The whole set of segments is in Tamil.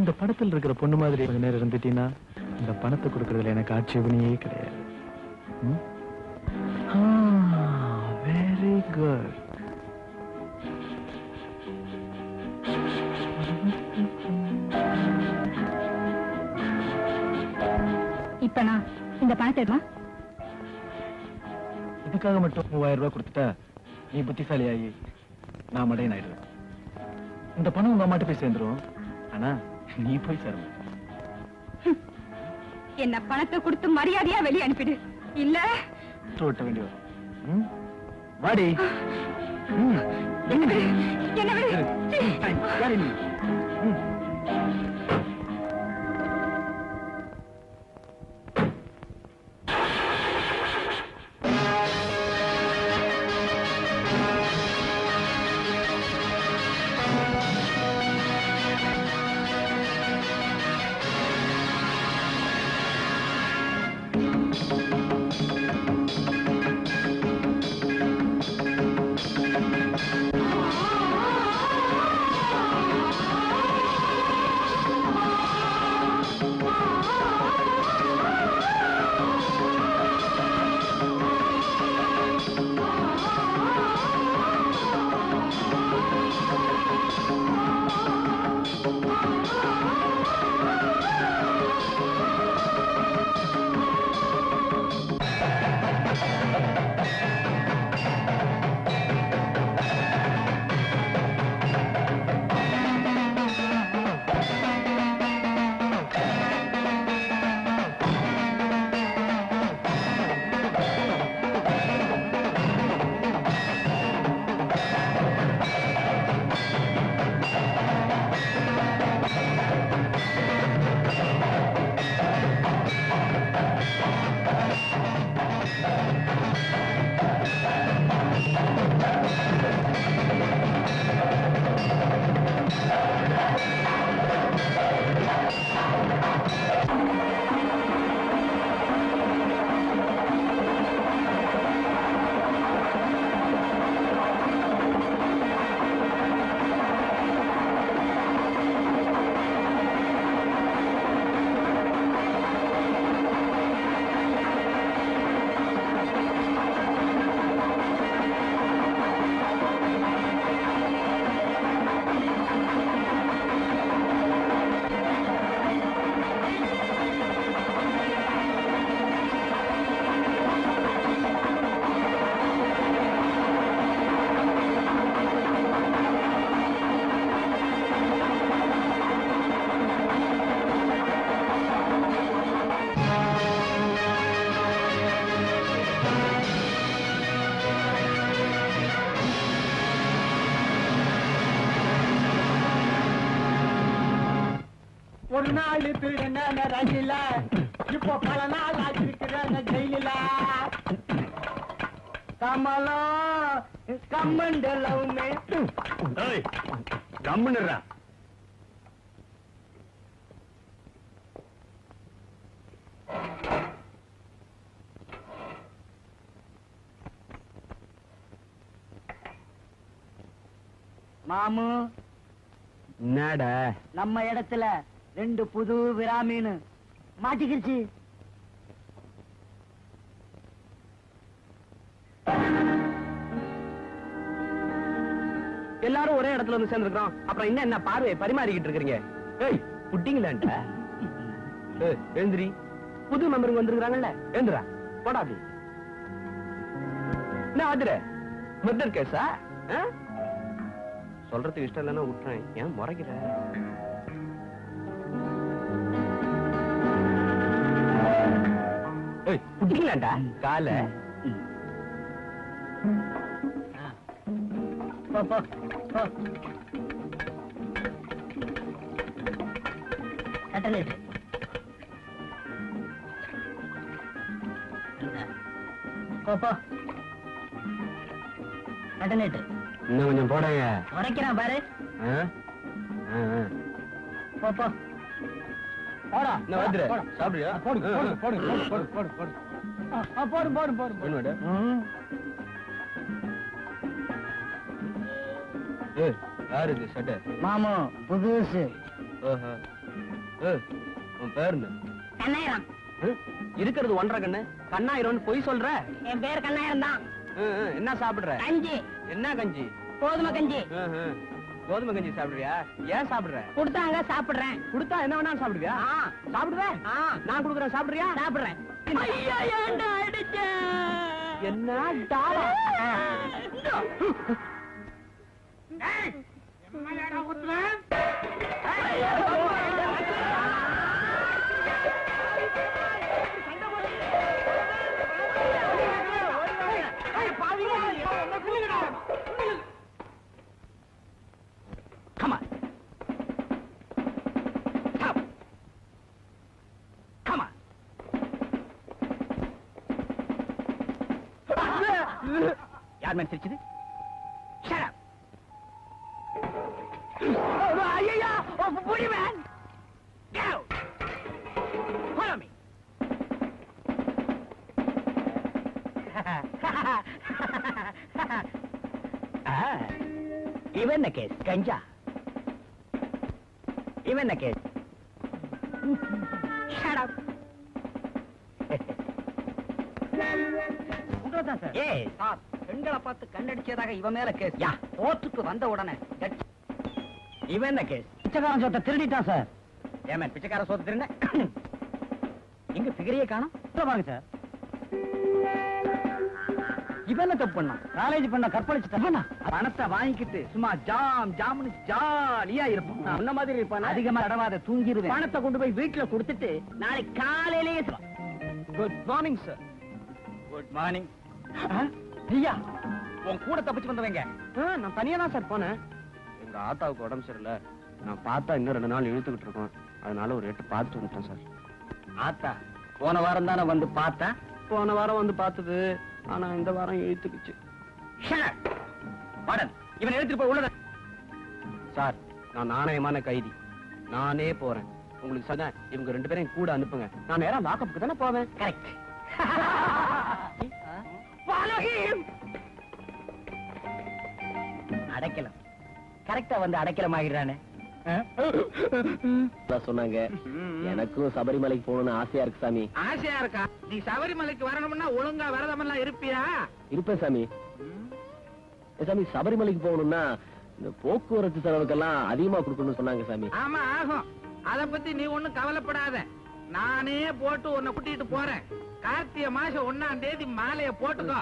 இந்த படத்துல இருக்கிற பொண்ணு மாதிரி கொஞ்ச நேரம் இருந்துட்டீங்கன்னா இந்த பணத்தை கொடுக்கறதுல எனக்கு ஆட்சேபனையே கிடையாது. வெரி குட் இப்ப நான் இந்த பணத்தை இதுக்காக மட்டும் மூவாயிரம் ரூபாய் கொடுத்துட்டா நீ புத்திசாலி ஆகி நான் மடையன் ஆயிடுவேன் இந்த பணம் உங்க அம்மாட்ட போய் சேர்ந்துரும். ஆனா நீ போய் சேர மாட்ட. என்ன பணத்தை கொடுத்து மரியாதையா வெளியே அனுப்பிடு. இல்ல? விட்டு ஓட்ட வேண்டி வரும். ம்? வாடி. என்ன ஒரு நாள் திருநன ரயில இப்போ பல நாள் ஆச்சிருக்கிற ஜெயில கமலம் கம்மண்டலவுமே கம்முன்னுடா மாமு என்னடா? நம்ம இடத்துல ரெண்டு புது விராமீன். மாட்டிக்கிருச்சு. எல்லாரும் ஒரே இடத்துல வந்து சேர்ந்துருக்கோம் அப்புறம் இன்னும் என்ன பார்வையை பரிமாறிக்கிட்டு இருக்கீங்க ஏய் புட்டிங்களாண்ட எழுந்திரி. புது மெம்பருங்க வந்திருக்கிறாங்கல்ல. எழுந்துரா. போடாது என்ன ஆதுர மர்டர் கேஸா சொல்றதுக்கு இஷ்டம் இல்லைன்னா விட்டுறேன் ஏன் முறைக்கிற? ஏய் புட்டிங்களாண்டா கால. போ, போ, போ. கட்டலேட் போ, போ. கட்டலேட் இன்னும் கொஞ்சம் போடுங்க உரைக்கிறான் பாரு. ஆ? போடா. போடா. சாப்பிடுறியா? போடு, போடு. போடு, போடு, போடு, போடு, போடு. போடு, போடு, போடு, போடு. என்ன வேணும்? ம். ஏய், யாரு இது சட்டை மாமு புதுசு ஓஹோ உன் பேர் என்ன கண்ணாயிரம்? இருக்கிறது ஒன்றரை கண்ணு கண்ணாயிரம்னு பொய் சொல்ற என் பேர் கண்ணாயிரம் தான் என்ன சாப்பிடுற கஞ்சி என்ன கஞ்சி கோதுமை கஞ்சி. கோதுமை கஞ்சி சாப்பிடுறியா ஏன் சாப்பிடுற? கொடுத்தாங்க சாப்பிடுறேன். கொடுத்தா என்ன வேணாலும் சாப்பிடுவியா. சாப்பிடுவேன் நான் கொடுக்குறேன் சாப்பிடுறியா? சாப்பிடுறேன். ஐயா ஏன்டா அடிச்ச? என்ன டாலா? யார் மேன் சிரிச்சது. ஐயா புடி மேன். Follow me. இவன் கேஸ் கஞ்சா இவன் கேஸ். உங்களதான் சார் ஏ சார் பெண்களை பார்த்து கண்டடிச்சதாக இவன் மேல கேஸ் யா கோர்ட்டுக்கு வந்த உடனே. இவன் என்ன கேஸ் பிச்சைக்காரன் சொத்தை திருடிட்டான் சார் ஏமன் பிச்சைக்கார சோத்து திருந்த இங்க பிகரையே காணும். வாங்க சார் இவன் என்ன தப்பு பண்ணான்? காலேஜ் பண்ண கற்பழிச்சுட்டான் பணத்தை வாங்கிக்கிட்டு சும்மா ஜாம் ஜாம்னு ஜாலியா இருப்பான். அந்த மாதிரி இருப்பான்? அதிகமா நடவாத தூங்கிருவேன். பணத்தை கொண்டு போய் வீட்டுல கொடுத்துட்டு நாளைக்கு காலையிலேயே good morning sir good morning நீயா உன் கூட தப்பிச்சு வந்தவங்க. நான் தனியா தான் சார் போனேன். எங்க ஆத்தாவுக்கு உடம்பு சரியில்லை. நான் பார்த்தா இன்னும் ரெண்டு நாள் இழுத்துக்கிட்டு இருக்கோம். அதனால ஒரு எட்டு பார்த்துட்டு வந்துட்டேன் சார் ஆத்தா போன வாரம் தானே வந்து பார்த்தேன்? போன வாரம் வந்து பார்த்தது. ஆனா இந்த வாரம் இழுத்துக்குச்சு. வாடன் இவன் எடுத்துட்டு போய் உள்ளத. சார் நான் நாணயமான கைதி. நானே போறேன். உங்களுக்கு சொன்ன இவங்க ரெண்டு பேரையும் கூட அனுப்புங்க. நான் நேரா லாக்கப்புக்கு தானே போவேன். கரெக்ட் அடைக்கலாம். கரெக்டா வந்து அடைக்கலம் ஆகிடுறானே சொன்னாங்க. எனக்கும் சபரிமலைக்கு போகணும்னு ஆசையா இருக்கு சாமி. ஆசையா இருக்கா? நீ சபரிமலைக்கு வரணும்னா ஒழுங்கா விரதமெல்லாம் இருப்பியா? இருப்பேன் சாமி. சாமி சபரிமலைக்கு போகணும்னா இந்த போக்குவரத்து செலவுக்கெல்லாம் அதிகமா கொடுக்கணும்னு சொன்னாங்க சாமி. ஆமா ஆகும். அத பத்தி நீ ஒண்ணும் கவலைப்படாத. நானே போட்டு உன்னை கூட்டிட்டு போறேன். கார்த்திகை மாசம் ஒண்ணாம் தேதி மாலைய போட்டுக்கோ.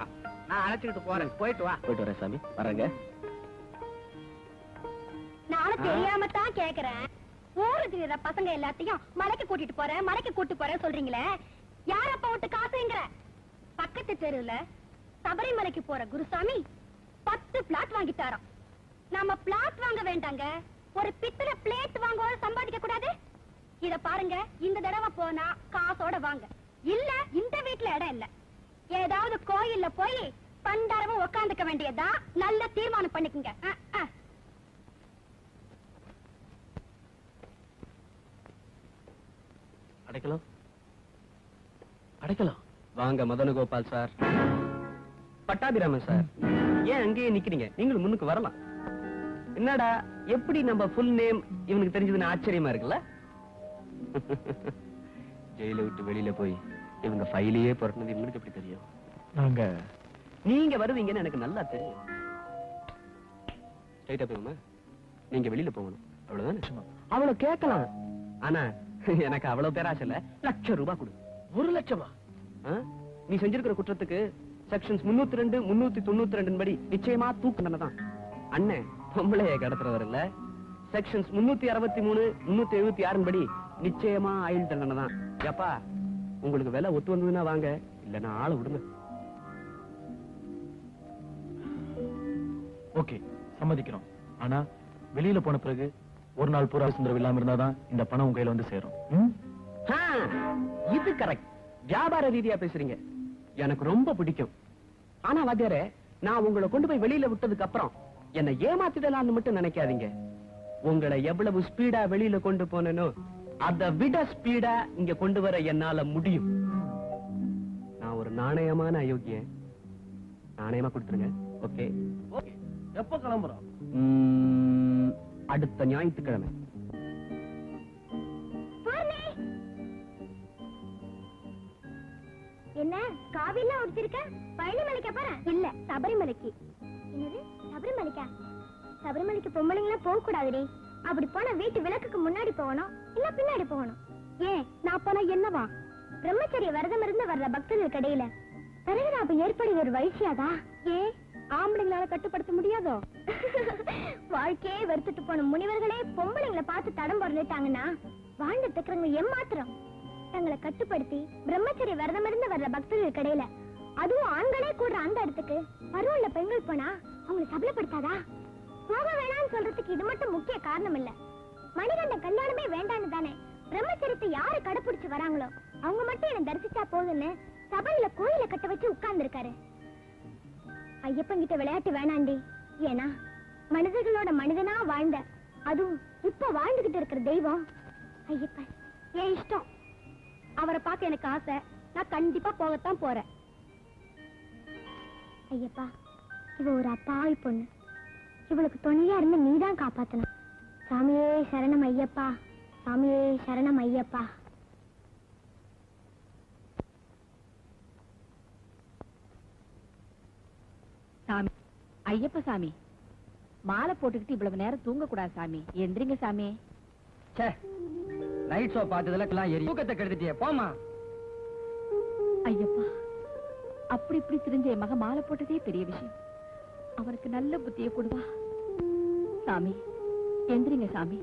நான் அழைச்சிக்கிட்டு போறேன். போயிட்டு வா. போயிட்டு வரேன் சாமி. வரேங்க நானும் தெரியாம தான் கேக்குறேன். ஊருக்கு இருக்கிற பசங்க எல்லாத்தையும் மலைக்கு கூட்டிட்டு போறேன் மலைக்கு கூட்டிட்டு போறேன் சொல்றீங்களே? யார் அப்ப விட்டு காசுங்கிற? பக்கத்து தெருவுல சபரிமலைக்கு போற குருசாமி பத்து பிளாட் வாங்கிட்டாராம் நாம பிளாட் வாங்க வேண்டாங்க. ஒரு பித்தளை பிளேட் வாங்க சம்பாதிக்க கூடாது? இத பாருங்க இந்த தடவை போனா காசோட வாங்க. இல்ல இந்த வீட்டுல இடம் இல்ல. ஏதாவது கோயில்ல போய் பண்டாரமும் உட்காந்துக்க வேண்டியதா நல்ல தீர்மானம் பண்ணிக்கங்க. அடைக்கலாம் அடைக்கலாம் வாங்க மதனகோபால் சார். பட்டாபிராமன் சார். ஏன் அங்கேயே நிக்கிறீங்க? நீங்களும் முன்னுக்கு வரலாம். என்னடா எப்படி நம்ம ஃபுல் நேம் இவனுக்கு தெரிஞ்சதுன்னு ஆச்சரியமா இருக்குல்ல? ஜெயில விட்டு வெளியில போய் இவங்க ஃபைலையே புரட்டினது இவங்களுக்கு எப்படி தெரியும்? நாங்க நீங்க வருவீங்கன்னு எனக்கு நல்லா தெரியும். ஸ்ட்ரைட்டா போயுமா நீங்க வெளியில போகணும். அவ்வளவுதானே. அவ்வளவு கேட்கலாம். ஆனா எனக்கு அவ்வளவு பேராசை இல்ல லட்சம் ரூபாய் கொடு. ஒரு லட்சமா? நீ செஞ்சிருக்கிற குற்றத்துக்கு செக்ஷன்ஸ் முன்னூத்தி ரெண்டு முன்னூத்தி தொண்ணூத்தி ரெண்டு படி நிச்சயமா தூக்கு தான். அண்ணன் பொம்பளைய கடத்துறவர் இல்ல செக்ஷன்ஸ் முன்னூத்தி அறுபத்தி மூணு முன்னூத்தி எழுபத்தி ஆறு படி நிச்சயமா ஆயுள் தண்டனை தான். ஏப்பா உங்களுக்கு விலை ஒத்து வந்ததுன்னா வாங்க. இல்லன்னா ஆளை விடுங்க. ஓகே சம்மதிக்கிறோம். ஆனா வெளியில போன பிறகு ஒரு நாள் பூரா சுந்தரம் இல்லாம இருந்தாதான் இந்த பணம் உங்க கையில வந்து சேரும். இது கரெக்ட் வியாபார ரீதியா பேசுறீங்க. எனக்கு ரொம்ப பிடிக்கும். ஆனா வாத்தியாரே நான் உங்களை கொண்டு போய் வெளியில விட்டதுக்கு அப்புறம் என்னை ஏமாத்திடலாம்னு மட்டும் நினைக்காதீங்க. உங்களை எவ்வளவு ஸ்பீடா வெளியில கொண்டு போனேனோ அதை விட ஸ்பீடா இங்க கொண்டு வர என்னால முடியும். நான் ஒரு நாணயமான அயோக்கியன். நாணயமா கொடுத்துருங்க. ஓகே. எப்ப கிளம்புறோம்? அடுத்த ஞாயிற்றுக்கிழமை. என்ன காவிலாம் உடிச்சிருக்க பழனிமலைக்கு போறேன் இல்ல சபரிமலைக்கு. என்னது சபரிமலைக்கா? சபரிமலைக்கு பொம்பளைங்களாம் போக கூடாதுடி அப்படி போனா வீட்டு விளக்குக்கு முன்னாடி போகணும் இல்ல பின்னாடி போகணும்? ஏன் நான் போனா என்னவா? பிரம்மச்சரிய விரதம் இருந்து வர்ற பக்தர்கள் கடையில. பிறகு நான் அப்ப ஏற்படி ஒரு வழிச்சியாதா? ஏன்? ஆம்பளைங்களால கட்டுப்படுத்த முடியாதோ? வாழ்க்கையே வெறுத்துட்டு போன முனிவர்களே பொம்பளைங்களை பார்த்து தடம் பொருளிட்டாங்கன்னா வாழ்ந்துட்டு இருக்கிறவங்க எம்மாத்திரம்? தங்களை கட்டுப்படுத்தி பிரம்மச்சரிய விரதம் இருந்து வர்ற பக்தர்கள் கடையில அதுவும் ஆண்களே கூடுற அந்த இடத்துக்கு பருவம்ல பெண்கள் போனா அவங்களை சபலப்படுத்தாதா? போக வேணாம்னு சொல்றதுக்கு இது மட்டும் முக்கிய காரணம் இல்ல மணிகண்ட கல்யாணமே வேண்டான்னு தானே பிரம்மச்சரியத்தை யாரு கடைபிடிச்சு வராங்களோ அவங்க மட்டும் என்ன தரிசிச்சா போதுன்னு சபையில கோயில கட்ட வச்சு உட்கார்ந்து இருக்காரு ஐயப்பன் கிட்ட விளையாட்டு வேணாண்டி. ஏன்னா மனிதர்களோட மனிதனா வாழ்ந்த அதுவும் இப்ப வாழ்ந்துகிட்டு இருக்கிற தெய்வம் ஐயப்பன். என் இஷ்டம். அவரை பார்க்க எனக்கு ஆசை. நான் கண்டிப்பா போகத்தான் போறேன். ஐயப்பா இவ ஒரு அப்பாவி பொண்ணு. இவளுக்கு துணையா இருந்து நீதான் காப்பாத்தணும். சாமியே சரணம் ஐயப்பா. சாமியே சரணம் ஐயப்பா. சாமி. ஐயப்ப சாமி. மாலை போட்டுக்கிட்டு இவ்வளவு நேரம் தூங்க கூடாது சாமி. எந்திரிங்க சாமி. ச்சே நைட் ஷோ பார்த்ததுல எரி தூக்கத்தை கெடுத்துட்டியே போமா ஐயப்பா அப்படி இப்படி திரிஞ்ச என் மக மாலை போட்டதே பெரிய விஷயம். அவருக்கு நல்ல புத்தியை கொடுவா. சாமி எந்திரிங்க சாமி.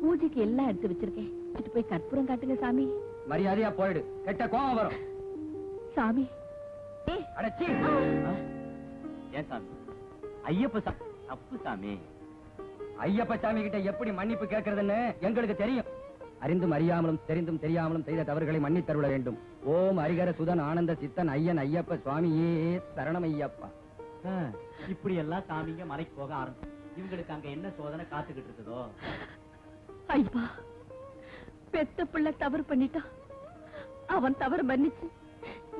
பூஜைக்கு எல்லாம் எடுத்து வச்சிருக்கேன். வச்சுட்டு போய் கற்பூரம் காட்டுங்க சாமி. மரியாதையா போயிடு. கெட்ட கோவம் வரும். சாமி. அடச்சி. ஏன் சாமி? ஐயப்ப சாமி தப்பு சாமி. ஐயப்ப சாமி கிட்ட எப்படி மன்னிப்பு கேட்கறதுன்னு எங்களுக்கு தெரியும். அறிந்தும் அறியாமலும் தெரிந்தும் தெரியாமலும் செய்த தவறுகளை மன்னித் தருள வேண்டும். ஓம் ஹரிகர சுதன் ஆனந்த சித்தன் ஐயன் ஐயப்ப சுவாமியே சரணம் ஐயப்பா இப்படி எல்லாம் சாமிங்க மலைக்கு போக ஆரம்பிச்சு இவங்களுக்கு அங்க என்ன சோதனை காத்துக்கிட்டு இருக்குதோ? ஐயா பெத்த பிள்ளை தவறு பண்ணிட்டான் அவன் தவறு மன்னிச்சு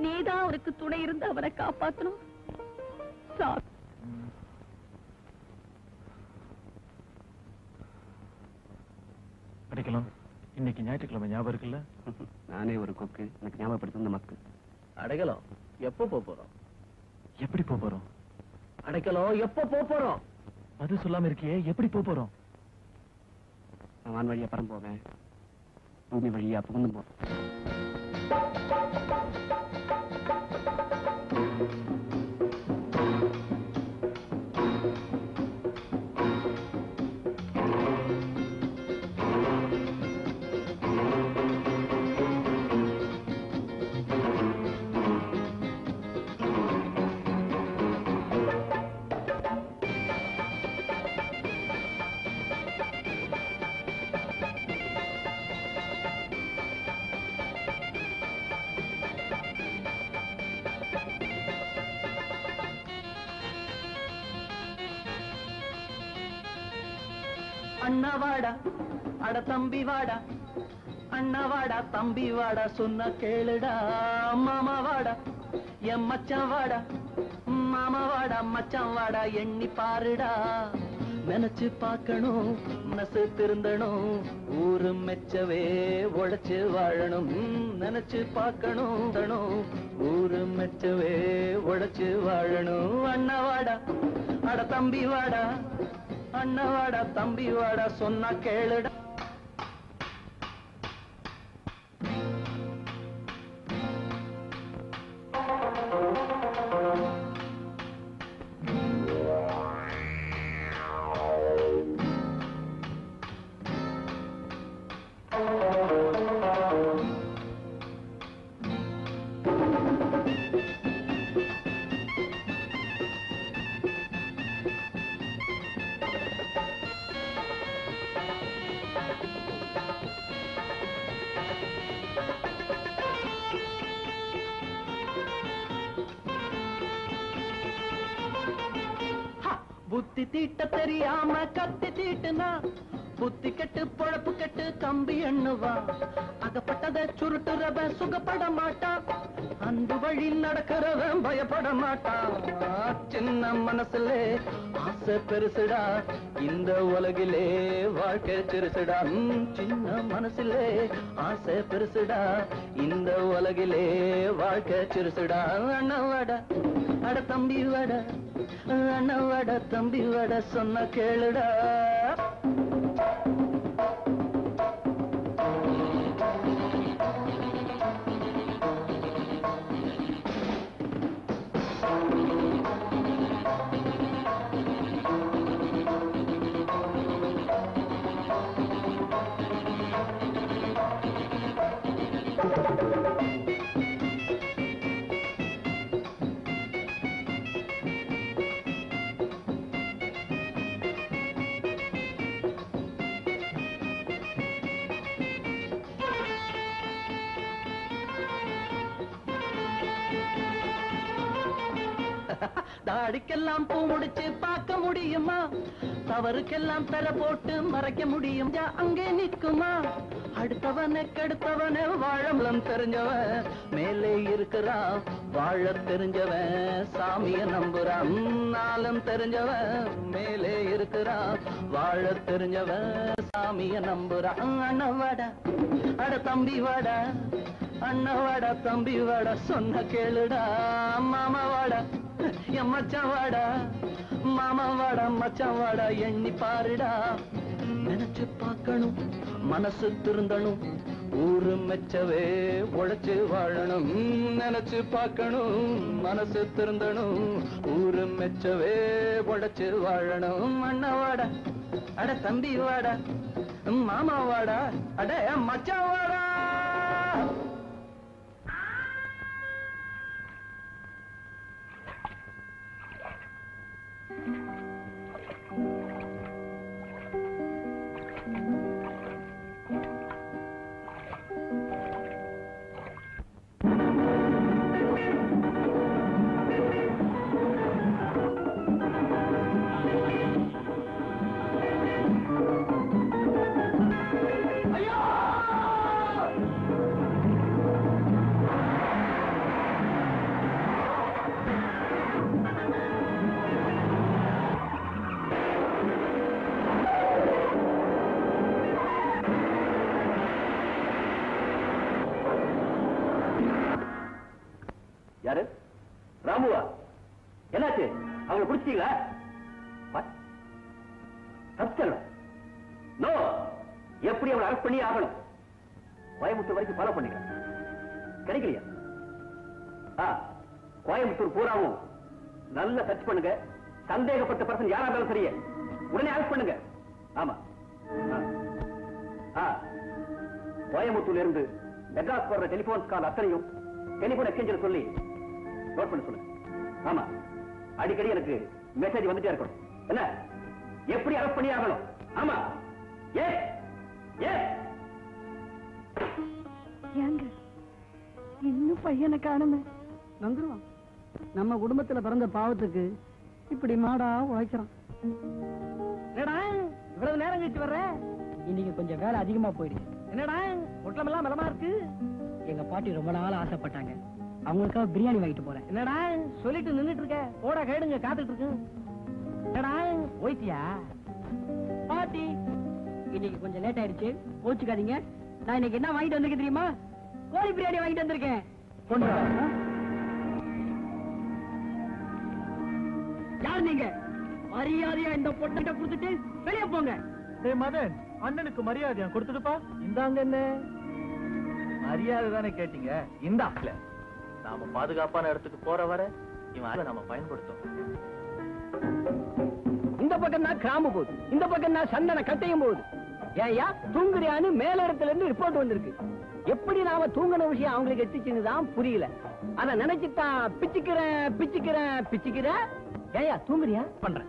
நீதான் அவனுக்கு துணை இருந்து அவனை காப்பாத்தணும். சாமி அடைக்கலாம். இன்னைக்கு ஞாயிற்றுக்கிழமை ஞாபகம் இருக்குல்ல? நானே ஒரு கொக்கு. எனக்கு ஞாபகப்படுத்த நமக்கு அடைக்கலாம். எப்போ போக போறோம்? எப்படி போக போறோம்? அடைக்கலாம் எப்போ போக போறோம்? பதில் சொல்லாம இருக்கியே எப்படி போக போறோம்? நான் வான் வழியா பரம் போவேன். பூமி வழியா புகுந்து போவேன் தம்பி வாடா. அண்ணா வாடா தம்பி வாடா சொன்ன கேளுடா. மாமா வாடா என் மச்சான் வாடா. மாமா வாடா மச்சான் வாடா எண்ணி பாருடா. நினைச்சு பார்க்கணும் மனசு திருந்தணும். ஊரு மெச்சவே உழைச்சு வாழணும். நினைச்சு பார்க்கணும் தணும். ஊரு மெச்சவே உழைச்சு வாழணும். அண்ணா வாடா அட தம்பி வாடா. அண்ணா வாடா தம்பி வாடா சொன்னா கேளுடா. புத்தி தீட்ட தெரியாம கத்தி தீட்டுனா புத்தி கெட்டு கம்பி எண்ணுவா. அகப்பட்டத சுருட்டுறவ சுகப்பட மாட்டா. அந்த வழி நடக்கிறவன் பயப்பட மாட்டா. சின்ன மனசுல ஆசை பெருசுடா. இந்த உலகிலே வாழ்க்கை சிறுசுடா. சின்ன மனசுலே ஆசை பெருசுடா. இந்த உலகிலே வாழ்க்கை சிறுசுடா. அண்ணவாடா அட தம்பி வட அண்ணவாட தம்பி வட சொன்ன கேளுடா. தாடிக்கெல்லாம் பூ முடிச்சு பார்க்க முடியுமா? தவறுக்கெல்லாம் தர போட்டு மறைக்க முடியும். அங்கே நிற்குமா? அடுத்தவனை கெடுத்தவன வாழம்பலம் தெரிஞ்சவன் மேலே இருக்கிறான் வாழ தெரிஞ்சவன் சாமிய நம்புறான் நாளும் தெரிஞ்சவன் மேலே இருக்கிறான் வாழ தெரிஞ்சவன் சாமிய நம்புறான். அண்ணவாடா அட தம்பி வாடா அண்ணவாடா தம்பி வாடா சொன்ன கேளுடா மாமா வாடா. என் மச்சான் வாடா மாமா வாடா மச்சான் வாடா எண்ணி பாருடா. நினைச்சு பார்க்கணும் மனசு திருந்தணும் ஊரு மெச்சவே உழைச்சு வாழணும். நினைச்சு பார்க்கணும் மனசு திருந்தணும் ஊரு மெச்சவே உழைச்சு வாழணும். அண்ணா வாடா அட தம்பி வாடா மாமா வாடா அட மச்சான் வாடா. கிடைக்கலையா? ஆ கோயம்புத்தூர் பூராவும் நல்ல சர்ச் பண்ணுங்க. சந்தேகப்பட்ட பர்சன் யாரா இருந்தாலும் சரியே. உடனே அரெஸ்ட் பண்ணுங்க. ஆமா. ஆ. கோயம்புத்தூர்ல இருந்து மெட்ராஸ் போற டெலிபோன் கால் அத்தனையும் டெலிபோன் எக்ஸ்சேஞ்சில் சொல்லி நோட் பண்ண சொல்லுங்க. ஆமா. அடிக்கடி எனக்கு மெசேஜ் வந்துட்டே இருக்கணும் என்ன? எப்படி அரெஸ்ட் பண்ணி ஆகணும் ஆமா. ஏ ஏ ஏங்க. இன்னும் பையனை காணுமே. வந்துருவான் நம்ம குடும்பத்துல பிறந்த பாவத்துக்கு இப்படி மாடா உழைக்கிறான். என்னடா இவ்வளவு நேரம் கழிச்சு வர்ற? இன்னைக்கு கொஞ்சம் வேலை அதிகமா போயிடுச்சு. என்னடா ஒட்டமெல்லாம் மலமா இருக்கு? எங்க பாட்டி ரொம்ப நாள் ஆசைப்பட்டாங்க. அவங்களுக்காக பிரியாணி வாங்கிட்டு போறேன். என்னடா சொல்லிட்டு நின்னுட்டு இருக்க. போடா கேடுங்க காத்துட்டு இருக்கு. என்னடா போயிட்டியா பாட்டி இன்னைக்கு கொஞ்சம் லேட் ஆயிடுச்சு. கோச்சுக்காதீங்க. நான் இன்னைக்கு என்ன வாங்கிட்டு வந்திருக்கேன் தெரியுமா? கோழி பிரியாணி வாங்கிட்டு வந்திருக்கேன். கொண்டு. யார் நீங்க? மரியாதையா இந்த பொட்டை கொடுத்துட்டு வெளியே போங்க. டேய் மதன் அண்ணனுக்கு மரியாதையா கொடுத்துடுப்பா? இந்தாங்க என்ன? மரியாதை தானே கேட்டீங்க? இந்தாப்ல நாம பாதுகாப்பான இடத்துக்கு போற வர இவன் நாம பயன்படுத்தும் இந்த பக்கம் தான் கிராம போகுது. இந்த பக்கம் தான் சந்தன கட்டையும் போகுது. ஏயா தூங்குறியான்னு மேல இடத்துல இருந்து ரிப்போர்ட் வந்திருக்கு. எப்படி நாம தூங்கின விஷயம் அவங்களுக்கு எத்திச்சுன்னு தான் புரியல. அத நினைச்சுதான் பிச்சுக்கிறேன் பிச்சுக்கிறேன் பிச்சுக்கிறேன் ஏயா தூங்குறியா? பண்றேன்.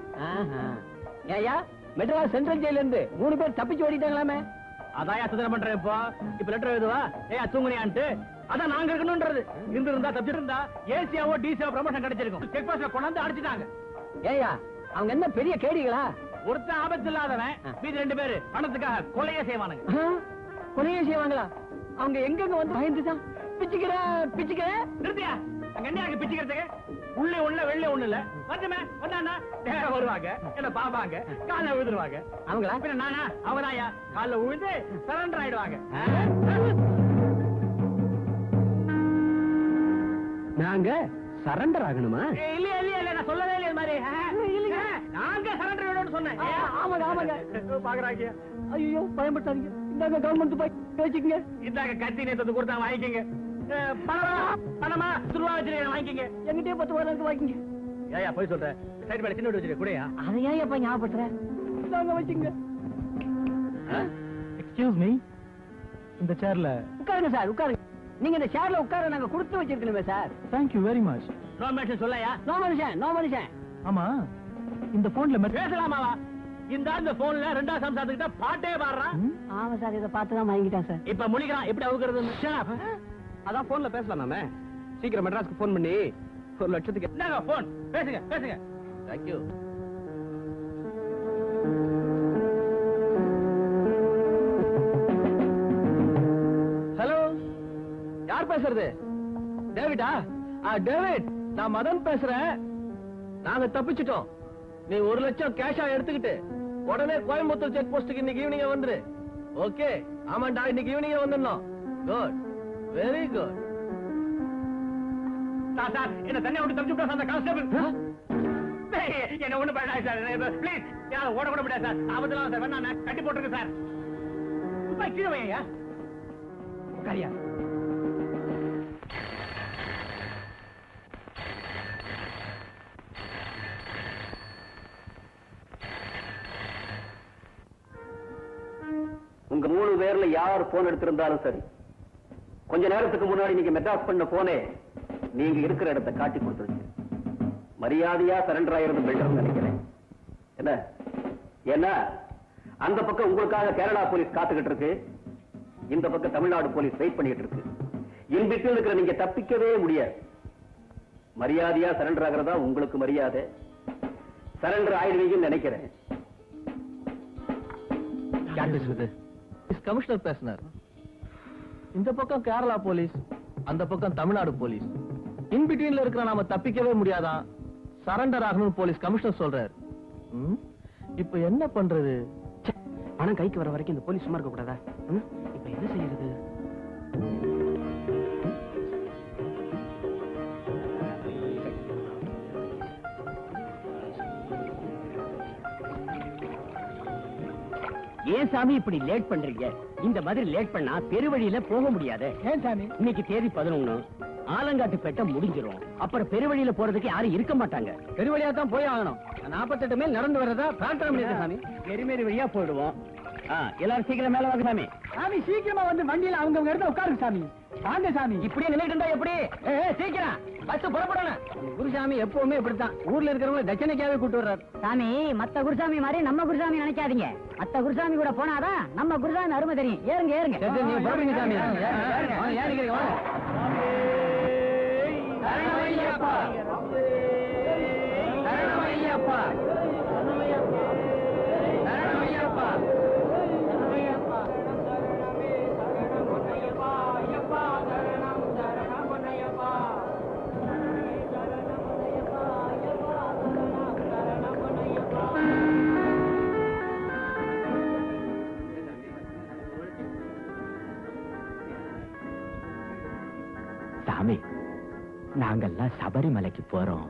ஏயா மெட்ராஸ் சென்ட்ரல் ஜெயில இருந்து மூணு பேர் தப்பிச்சு ஓடிட்டாங்களாமே. அதான் சுதந்திரம் பண்றேன் இப்போ. இப்ப லெட்டர் எழுதுவா? ஏயா தூங்குனியான்ட்டு. அதான் நாங்க இருக்கணும்ன்றது. இருந்து இருந்தா தப்பிட்டு இருந்தா ஏசியாவோ டிசியாவோ ப்ரமோஷன் கிடைச்சிருக்கும். செக் போஸ்ட்ல கொண்டாந்து அடிச்சிட்டாங்க. ஏயா அவங்க என்ன பெரிய கேடிகளா? ஒருத்தன் ஆபத்து இல்லாதவன் மீதி ரெண்டு பேரு பணத்துக்காக கொலையே செய்வானுங்க. கொலையே செய்வாங்களா? அவங்க எங்கெங்க வந்து பயந்துதான்? பிச்சுக்கிறேன் பிச்சுக்கிறேன். நிறுத்தியா? அங்க என்ன பிச்சுக்கிறதுக்கு? உள்ளே ஒண்ணு வெளில ஒண்ணு இல்ல. வந்துமே வந்தானா நேரா வருவாங்க. என்ன பாப்பாங்க. கால்ல விழுந்துருவாங்க. அவங்களா? பின்ன நானா? அவங்கதாயா கால்ல விழுந்து சரண்டர் ஆயிடுவாங்க. நாங்க சரண்டர் ஆகணுமா? இல்ல இல்ல இல்ல நான் சொல்லவே இல்ல மாதிரி நாங்க சரண்டர் ஆகணும்னு சொன்னேன். ஆமாங்க ஆமாங்க. பாக்குறாங்க. ஐயோ பயன்படுத்தாதீங்க இந்தாங்க கவர்மெண்ட் போய் வச்சுக்கங்க இந்தாங்க கத்தி நேத்தது கொடுத்தா வாங்கிக்கங்க. பணமா? பணமா? துருவா வச்சிருக்கேன் வாங்கிக்கங்க. எங்கிட்டே பத்து ரூபா இருக்கு வாங்கிக்கங்க ஏயா போய் சொல்றேன். சைடு மேல சின்ன வச்சிருக்க கூடயா? அதை ஏன் எப்ப ஞாபகப்படுத்துற? இந்தாங்க வச்சுங்க எக்ஸ்கியூஸ் மீ இந்த சேர்ல உட்காருங்க சார் உட்காருங்க. நீங்க இந்த சேர்ல உட்கார நாங்க கொடுத்து வச்சிருக்கணுமே sir. Thank you very much no match சொல்லயா no மனுஷன் நோ மனுஷன் ஆமா இந்த போன்ல பேசலாமாவா? இந்த இந்த போன்ல ரெண்டாவது சம்சாரத்துக்கிட்ட பாட்டே பாடுறான் ஆமா சார் இதை பார்த்து தான் வாங்கிட்டேன் சார். இப்ப முழிக்கிறான் எப்படி அவுக்கிறது அதான் போன்ல பேசலாமே சீக்கிரம் மெட்ராஸ்க்கு போன் பண்ணி ஒரு லட்சத்துக்கு என்னங்க போன் பேசுங்க பேசுங்க. தேங்க்யூ ஹலோ யார் பேசுறது? டேவிடா? ஆ டேவிட் நான் மதன் பேசுறேன். நாங்க தப்பிச்சிட்டோம். நீ ஒரு லட்சம் கேஷா எடுத்துக்கிட்டு உடனே கோயம்புத்தூர் செக் போஸ்டுக்கு இன்னைக்கு ஈவினிங் வந்துரு. ஓகே ஆமாண்டா இன்னைக்கு ஈவினிங் வந்துடணும். Good very good sir sir என்ன தனியா விட்டு தப்பிச்சு விட்டா அந்த கான்ஸ்டபிள் என்ன ஒண்ணு பண்ணாது சார் ப்ளீஸ் யாரும் ஓட கூட முடியாது சார். ஆபத்துல சார் வேணா நான் கட்டி போட்டுருக்கேன் சார். கீழே வையா உட்காரியா உங்க மூணு பேர்ல யார் போன் எடுத்திருந்தாலும் சரி கொஞ்ச நேரத்துக்கு முன்னாடி நீங்க மெட்ராஸ் பண்ண போனே நீங்க இருக்கிற இடத்தை காட்டி கொடுத்துருச்சு. மரியாதையா சரண்டர் ஆயிருந்து பெட்டர்னு நினைக்கிறேன். என்ன? என்ன அந்த பக்கம் உங்களுக்காக கேரளா போலீஸ் காத்துக்கிட்டு இருக்கு. இந்த பக்கம் தமிழ்நாடு போலீஸ் வெயிட் பண்ணிட்டு இருக்கு. இன்பிட்டு இருக்கிற நீங்க தப்பிக்கவே முடியாது. மரியாதையா சரண்டர் ஆகிறதா உங்களுக்கு மரியாதை? சரண்டர் ஆயிடுவீங்கன்னு நினைக்கிறேன். கமிஷனர் பேசினார். இந்த பக்கம் கேரளா போலீஸ் அந்த பக்கம் தமிழ்நாடு போலீஸ். இன்பிட்வீன்ல இருக்கிற நாம தப்பிக்கவே முடியாதான் சரண்டர் ஆகணும் போலீஸ் கமிஷனர் சொல்றாரு. இப்ப என்ன பண்றது? பணம் கைக்கு வர வரைக்கும் இந்த போலீஸ் சும்மா இருக்க கூடாதா? இப்ப என்ன செய்யறது? ஏன் சாமி இப்படி லேட் பண்றீங்க? இந்த மாதிரி லேட் பண்ணா பெருவழியில போக முடியாது. ஏன் சாமி? இன்னைக்கு தேதி பதினொன்னு. ஆலங்காட்டு பெட்ட முடிஞ்சிரும். அப்புறம் பெருவழியில போறதுக்கு யாரும் இருக்க மாட்டாங்க. பெருவழியா தான் போய் ஆகணும். நாற்பத்தெட்டு மைல் நடந்து வர்றதா? பிளான் பண்ணிருக்க சாமி. பெருமேரி வழியா போயிடுவோம். எல்லாரும் சீக்கிரம் மேல வாங்க சாமி. சாமி சீக்கிரமா வந்து வண்டியில அவங்க இடத்துல உட்காருங்க சாமி. வாங்க சாமி. இப்படியே இருந்தா எப்படி? சீக்கிரம். பஸ் புறப்படணும். குருசாமி எப்பவுமே இப்படித்தான். ஊர்ல இருக்கிறவங்க தட்சணைக்காவே கூட்டு வர்றாரு. சாமி மத்த குருசாமி மாதிரி நம்ம குருசாமி நினைக்காதீங்க. மத்த குருசாமி கூட போனாதான் நம்ம குருசாமி அருமை தெரியும். ஏறுங்க ஏறுங்க. சாமி. நாங்கெல்லாம் சபரிமலைக்கு போறோம்.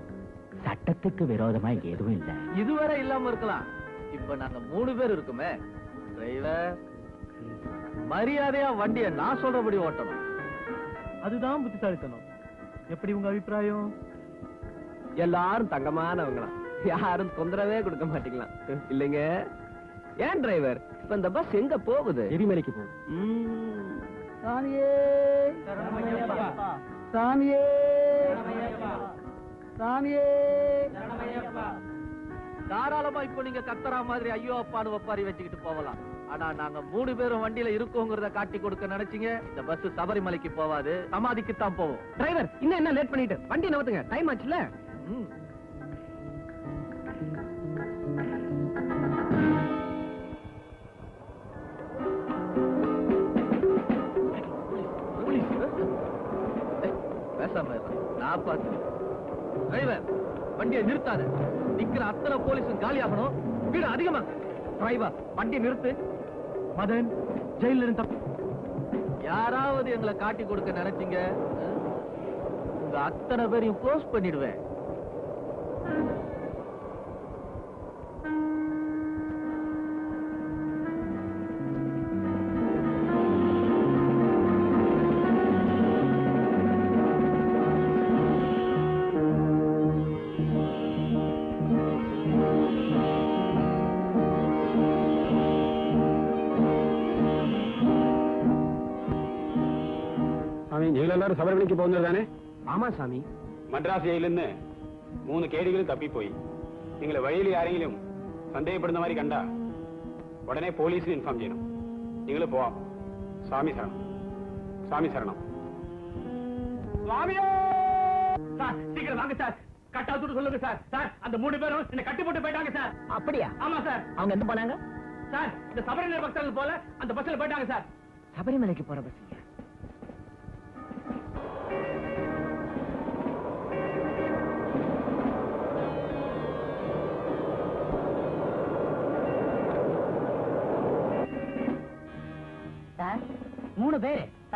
சட்டத்துக்கு விரோதமா எதுவும் இல்ல. இதுவரை இல்லாம இருக்கலாம். இப்ப நாங்க மூணு பேர் இருக்குமே. டிரைவர் மரியாதையா வண்டிய நான் சொல்றபடி ஓட்டணும். அதுதான் புத்திசாலித்தனம். எப்படி உங்க அபிப்பிராயம்? எல்லாரும் தங்கமானவங்களாம். யாரும் தொந்தரவே கொடுக்க மாட்டீங்களாம். இல்லைங்க? ஏன் டிரைவர்? இப்ப இந்த பஸ் எங்க போகுது? எரிமலைக்கு போகுது சாமியே. சாமியே சாமியே தாராளமா இப்ப நீங்க கத்தரா மாதிரி ஐயோ அப்பான்னு ஒப்பாரி வச்சுக்கிட்டு போகலாம். ஆனா நாங்க மூணு பேரும் வண்டியில இருக்கோங்கிறத காட்டி கொடுக்க நினைச்சீங்க இந்த பஸ் சபரிமலைக்கு போவாது. சமாதிக்கு தான் போவோம். டிரைவர் இன்னும் என்ன லேட் பண்ணிட்டு? வண்டி நவத்துங்க டைம் ஆச்சுல காப்பாத்து டிரைவர் வண்டியை நிறுத்தாத. நிக்கிற அத்தனை போலீஸும் காலியாகணும். வீடு அதிகமா. டிரைவர் வண்டியை நிறுத்து. மதன் ஜெயில இருந்து யாராவது எங்களை காட்டி கொடுக்க நினைச்சீங்க? உங்க அத்தனை பேரையும் க்ளோஸ் பண்ணிடுவேன். எல்லாரும் சபரிமலைக்கு போகுதுதானே ஆமா சாமி. மட்ராஸ் ஜெயிலிருந்து மூணு கேடிகளும் தப்பி போய். நீங்களை வழியில் யாரையும் சந்தேகப்படுற மாதிரி கண்டா உடனே போலீஸில் இன்ஃபார்ம் செய்யணும். நீங்களும் போவோம் சாமி சரணம். சாமி சரணம். சுவாமியோ! சார் சீக்கிரம் வாங்க சார். கட்டாத்துட்டு சொல்லுங்க சார். சார் அந்த மூணு பேரும் என்ன கட்டி போட்டு போயிட்டாங்க சார். அப்படியா? ஆமா சார். அவங்க எந்த போனாங்க? சார் இந்த சபரிமலை பக்தர்கள் போல அந்த பஸ்ல போயிட்டாங்க சார். சபரிமலைக்கு போற பஸ்.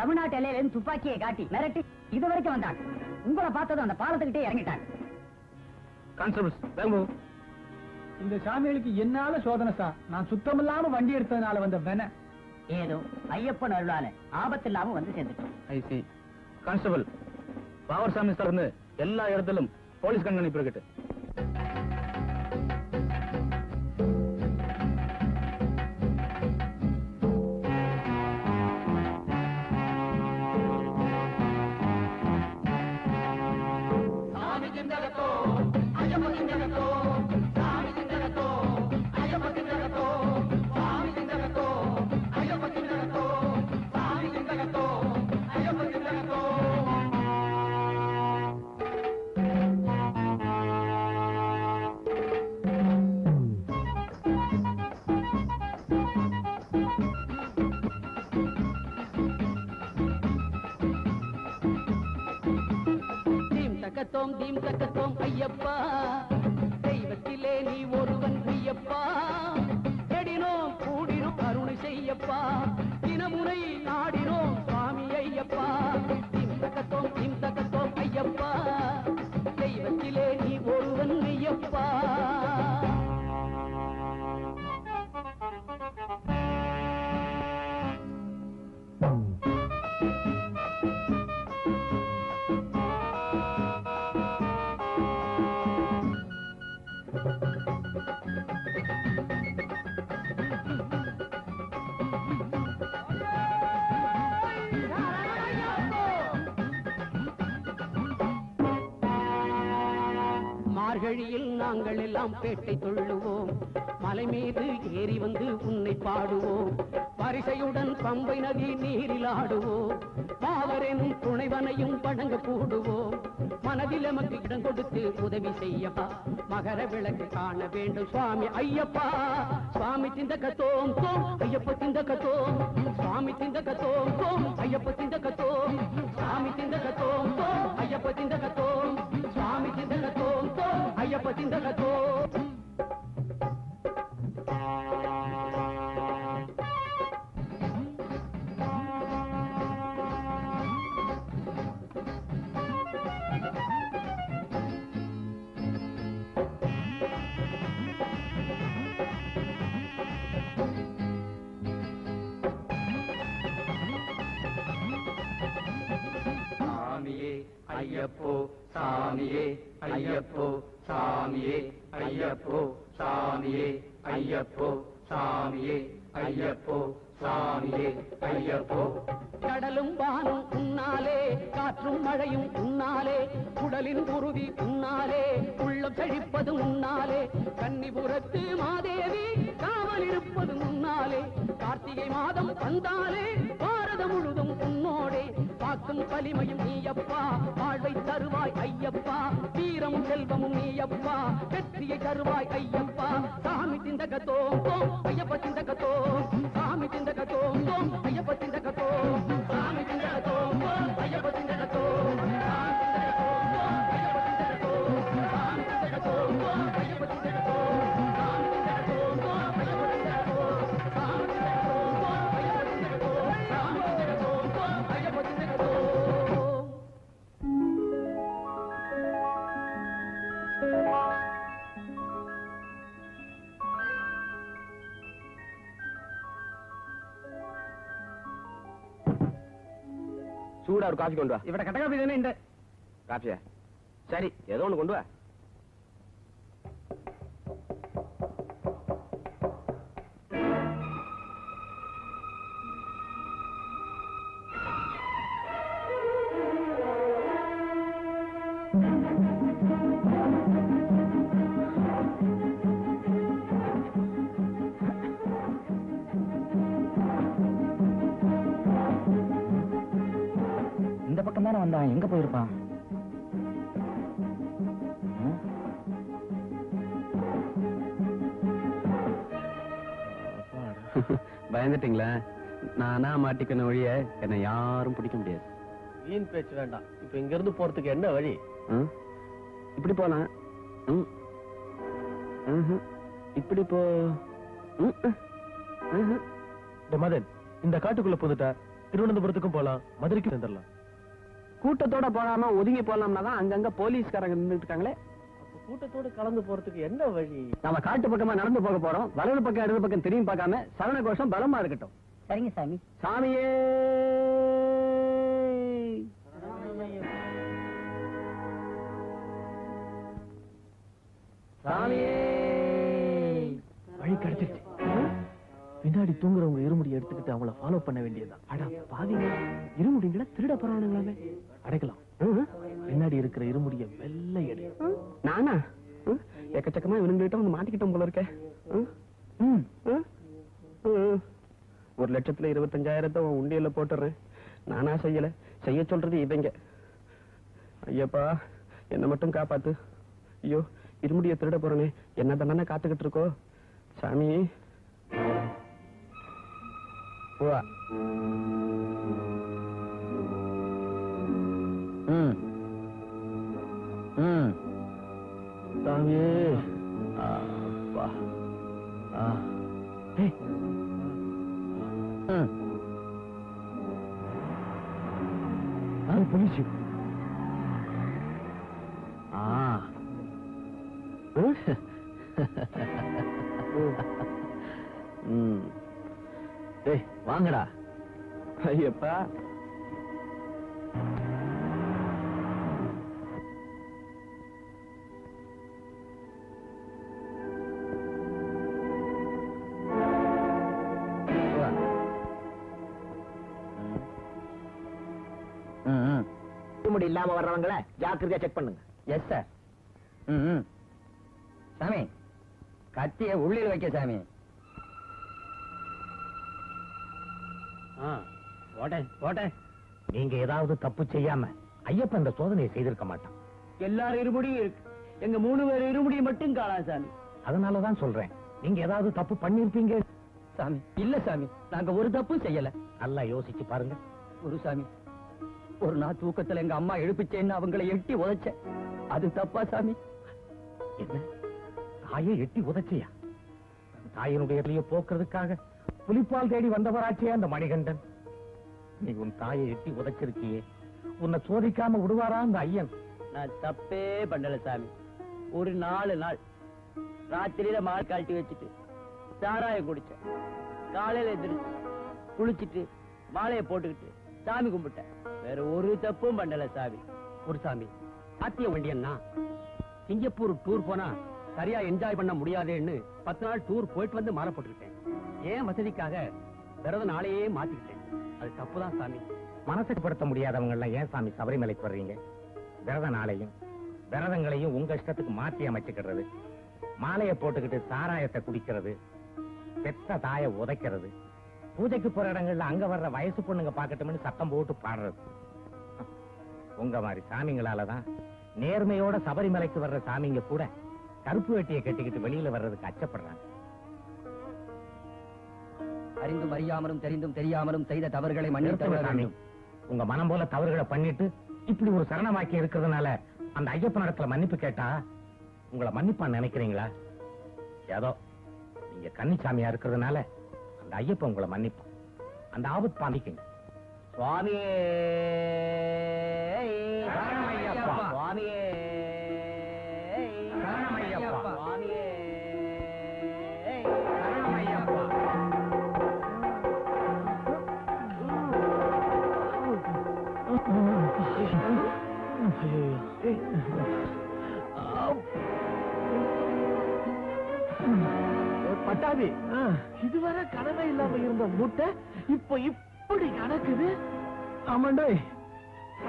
தமிழ்நாட்டு எல்லையில இருந்து துப்பாக்கியை காட்டி மிரட்டி இது வரைக்கும் வந்தாங்க உங்களை பார்த்ததும் அந்த பாலத்துக்கிட்டே இறங்கிட்டாங்க. கான்ஸ்டபிள்ஸ் இந்த சாமிகளுக்கு என்னால சோதனை சார். நான் சுத்தமில்லாம வண்டி எடுத்ததுனால வந்த வென. ஏதோ ஐயப்பன் அருளால ஆபத்து இல்லாம வந்து சேர்ந்துட்டோம். ஐ சி கான்ஸ்டபிள் பவர் சாமி சார்ந்து எல்லா இடத்திலும் போலீஸ் கண்காணிப்பு இருக்கட்டு தக்கத்தோம் தீம் தக்கத்தோம் ஐயப்பா. வழியில் நாங்கள் எல்லாம் பேட்டை தொள்ளுவோம் மலை மீது ஏறி வந்து உன்னை பாடுவோம். வரிசையுடன் பம்பை நதி நீரில் ஆடுவோம். பாவரெனும் துணைவனையும் வணங்க கூடுவோம். மனதில் நமக்கு இடம் கொடுத்து உதவி செய்யப்பா. மகர விளக்கு காண வேண்டும் சுவாமி ஐயப்பா. சுவாமி திந்த கத்தோம் ஐயப்ப திந்த கத்தோம் சுவாமி திந்த கத்தோம் தோம் ஐயப்ப சாமியே ஐயப்போ. கன்னிபுரத்து மாதேவி காவல் இருப்பது முன்னாலே கார்த்திகை மாதம் வந்தாலே பாரதம் முழுதும் உன்னோடே காக்கும் வலிமையும் நீயப்பா வாழ்வை தருவாய் ஐயப்பா வீரம் செல்வமும் நீயப்பா வெற்றியை தருவாய் ஐயப்பா சாமி திந்தக தோம் தோம் ஐயப்ப திந்தக சாமி திந்தக தோம் தோம் ஐயப்ப திந்தக சூடா ஒரு காஃபி கொண்டு வா. இவட கட்ட காஃபி தானே இந்த காஃபியா? சரி ஏதோ ஒன்று கொண்டு வா. பயந்துட்டீங்களா நானா மாட்டிக்கணும் ஒழிய என்னை யாரும் பிடிக்க முடியாது. வீண் பேச்சு வேண்டாம். இப்ப இங்க இருந்து போறதுக்கு என்ன வழி? இப்படி போலாம். இப்படி போ. மதன் இந்த காட்டுக்குள்ள புந்துட்டா திருவனந்தபுரத்துக்கும் போலாம் மதுரைக்கும் வந்துடலாம் கூட்டத்தோட போகாம ஒதுங்கி போலாம்னா தான் அங்கங்க போலீஸ்காரங்க நின்றுட்டு இருக்காங்களே. கூட்டத்தோட கலந்து போறதுக்கு என்ன வழி? நாம காட்டு பக்கமா நடந்து போக போறோம். வலது பக்கம் இடது பக்கம் திரும்பி பார்க்காம சரண கோஷம் பலமா இருக்கட்டும். சரிங்க சாமி. சாமியே! சாமியே! வழி கிடைச்சிருச்சு. பின்னாடி தூங்குறவங்க இருமுடி எடுத்துக்கிட்டு அவங்கள ஃபாலோ பண்ண வேண்டியதுதான். அடா பாவிங்க இருமுடிங்களை திருட போறானுங்களாமே. அடைக்கலாம். பின்னாடி இருக்கிற இருமுடிய வெள்ள எடு நானா? எக்கச்சக்கமா இவனுங்கிட்ட வந்து மாட்டிக்கிட்டோம் போல இருக்க. ஒரு லட்சத்துல இருபத்தஞ்சாயிரத்தை உன் உண்டியல்ல போட்டுறேன். நானா செய்யல. செய்ய சொல்றது இவங்க. ஐயப்பா என்ன மட்டும் காப்பாத்து. ஐயோ இருமுடிய திருட போறனே. என்ன தானே காத்துக்கிட்டு இருக்கோ? சாமி. வா. ம் ம் சாமியே அப்பா. ஆ. அது போலீஸ் ஆ. வாங்கடா. ஐயப்பா. இல்லாம வர்றவங்கள ஜாக்கிரதையா செக் பண்ணுங்க. எஸ் சார் ம் ம். சாமி கத்திய உள்ளில் வைக்க சாமி. போட்டேன் போட்டேன். நீங்க ஏதாவது தப்பு செய்யாம ஐயப்பன் இந்த சோதனையை செய்திருக்க மாட்டான். எல்லாரும் இருமுடியும் இருக்கு. எங்க மூணு பேர் இருமுடியும் மட்டும் காணாம் சாமி. அதனாலதான் சொல்றேன். நீங்க ஏதாவது தப்பு பண்ணிருப்பீங்க? சாமி இல்ல சாமி. நாங்க ஒரு தப்பும் செய்யல. நல்லா யோசிச்சு பாருங்க. ஒரு சாமி ஒரு நாள் தூக்கத்துல எங்க அம்மா எழுப்பிச்சேன்னு அவங்களை எட்டி உதைச்சேன் அது தப்பா சாமி? என்ன? தாயை எட்டி உதச்சியா? தாயினுடைய போக்குறதுக்காக புலிப்பால் தேடி வந்தவராச்சே அந்த மணிகண்டன். நீ உன் தாயை எட்டி உதைச்சிருக்கியே. உன்னை சோதிக்காம விடுவாரா அந்த ஐயன்? நான் தப்பே பண்ணல சாமி. ஒரு நாலு நாள் ராத்திரியில மால் கழட்டி வச்சுட்டு சாராயம் குடிச்சேன். காலையில எந்திரிச்சு குளிச்சிட்டு மாலையை போட்டுக்கிட்டு சாமி கும்பிட்டேன். வேற ஒரு தப்பும் பண்ணல சாமி. ஒரு சாமி ஆத்திய வண்டியன்னா? சிங்கப்பூர் டூர் போனா சரியா என்ஜாய் பண்ண முடியாதேன்னு பத்து நாள் டூர் போயிட்டு வந்து மாலை போட்டுக்கிட்டேன். ஏன் வசதிக்காக விரத நாளையே மாத்திக்கிட்டேன். அது தப்புதான் சாமி. மனசுப்படுத்த முடியாதவங்க எல்லாம் ஏன் சாமி சபரிமலைக்கு வர்றீங்க? விரத நாளையும் விரதங்களையும் உங்க இஷ்டத்துக்கு மாத்தி அமைச்சுக்கிறது. மாலையை போட்டுக்கிட்டு சாராயத்தை குடிக்கிறது. பெத்த தாயை உதைக்கிறது. பூஜைக்கு போற இடங்கள்ல அங்க வர்ற வயசு பொண்ணுங்க பாக்கட்டும்னு சத்தம் போட்டு பாடுறது. உங்க மாதிரி சாமிங்களாலதான் நேர்மையோட சபரிமலைக்கு வர்ற சாமிங்க கூட கருப்பு வேட்டியை கட்டிக்கிட்டு வெளியில வர்றதுக்கு அச்சப்படுறாங்க. அறிந்தும் அறியாமலும் தெரிந்தும் தெரியாமலும் செய்த தவறுகளை மன்னித்து உங்க மனம் போல தவறுகளை பண்ணிட்டு இப்படி ஒரு சரணமாக்கி இருக்கிறதுனால அந்த ஐயப்பன் இடத்துல மன்னிப்பு கேட்டா உங்களை மன்னிப்பான்னு நினைக்கிறீங்களா? ஏதோ நீங்க கன்னிச்சாமியா இருக்கிறதுனால இந்த ஐயப்ப உங்களை மன்னிப்பான் அந்த ஆபத் பாமிக்குங்க சுவாமியே சுவாமியே! பட்டாபி இதுவரை கனவே இல்லாம இருந்த முட்டை இப்ப இப்படி நடக்குது? ஆமாண்டோய்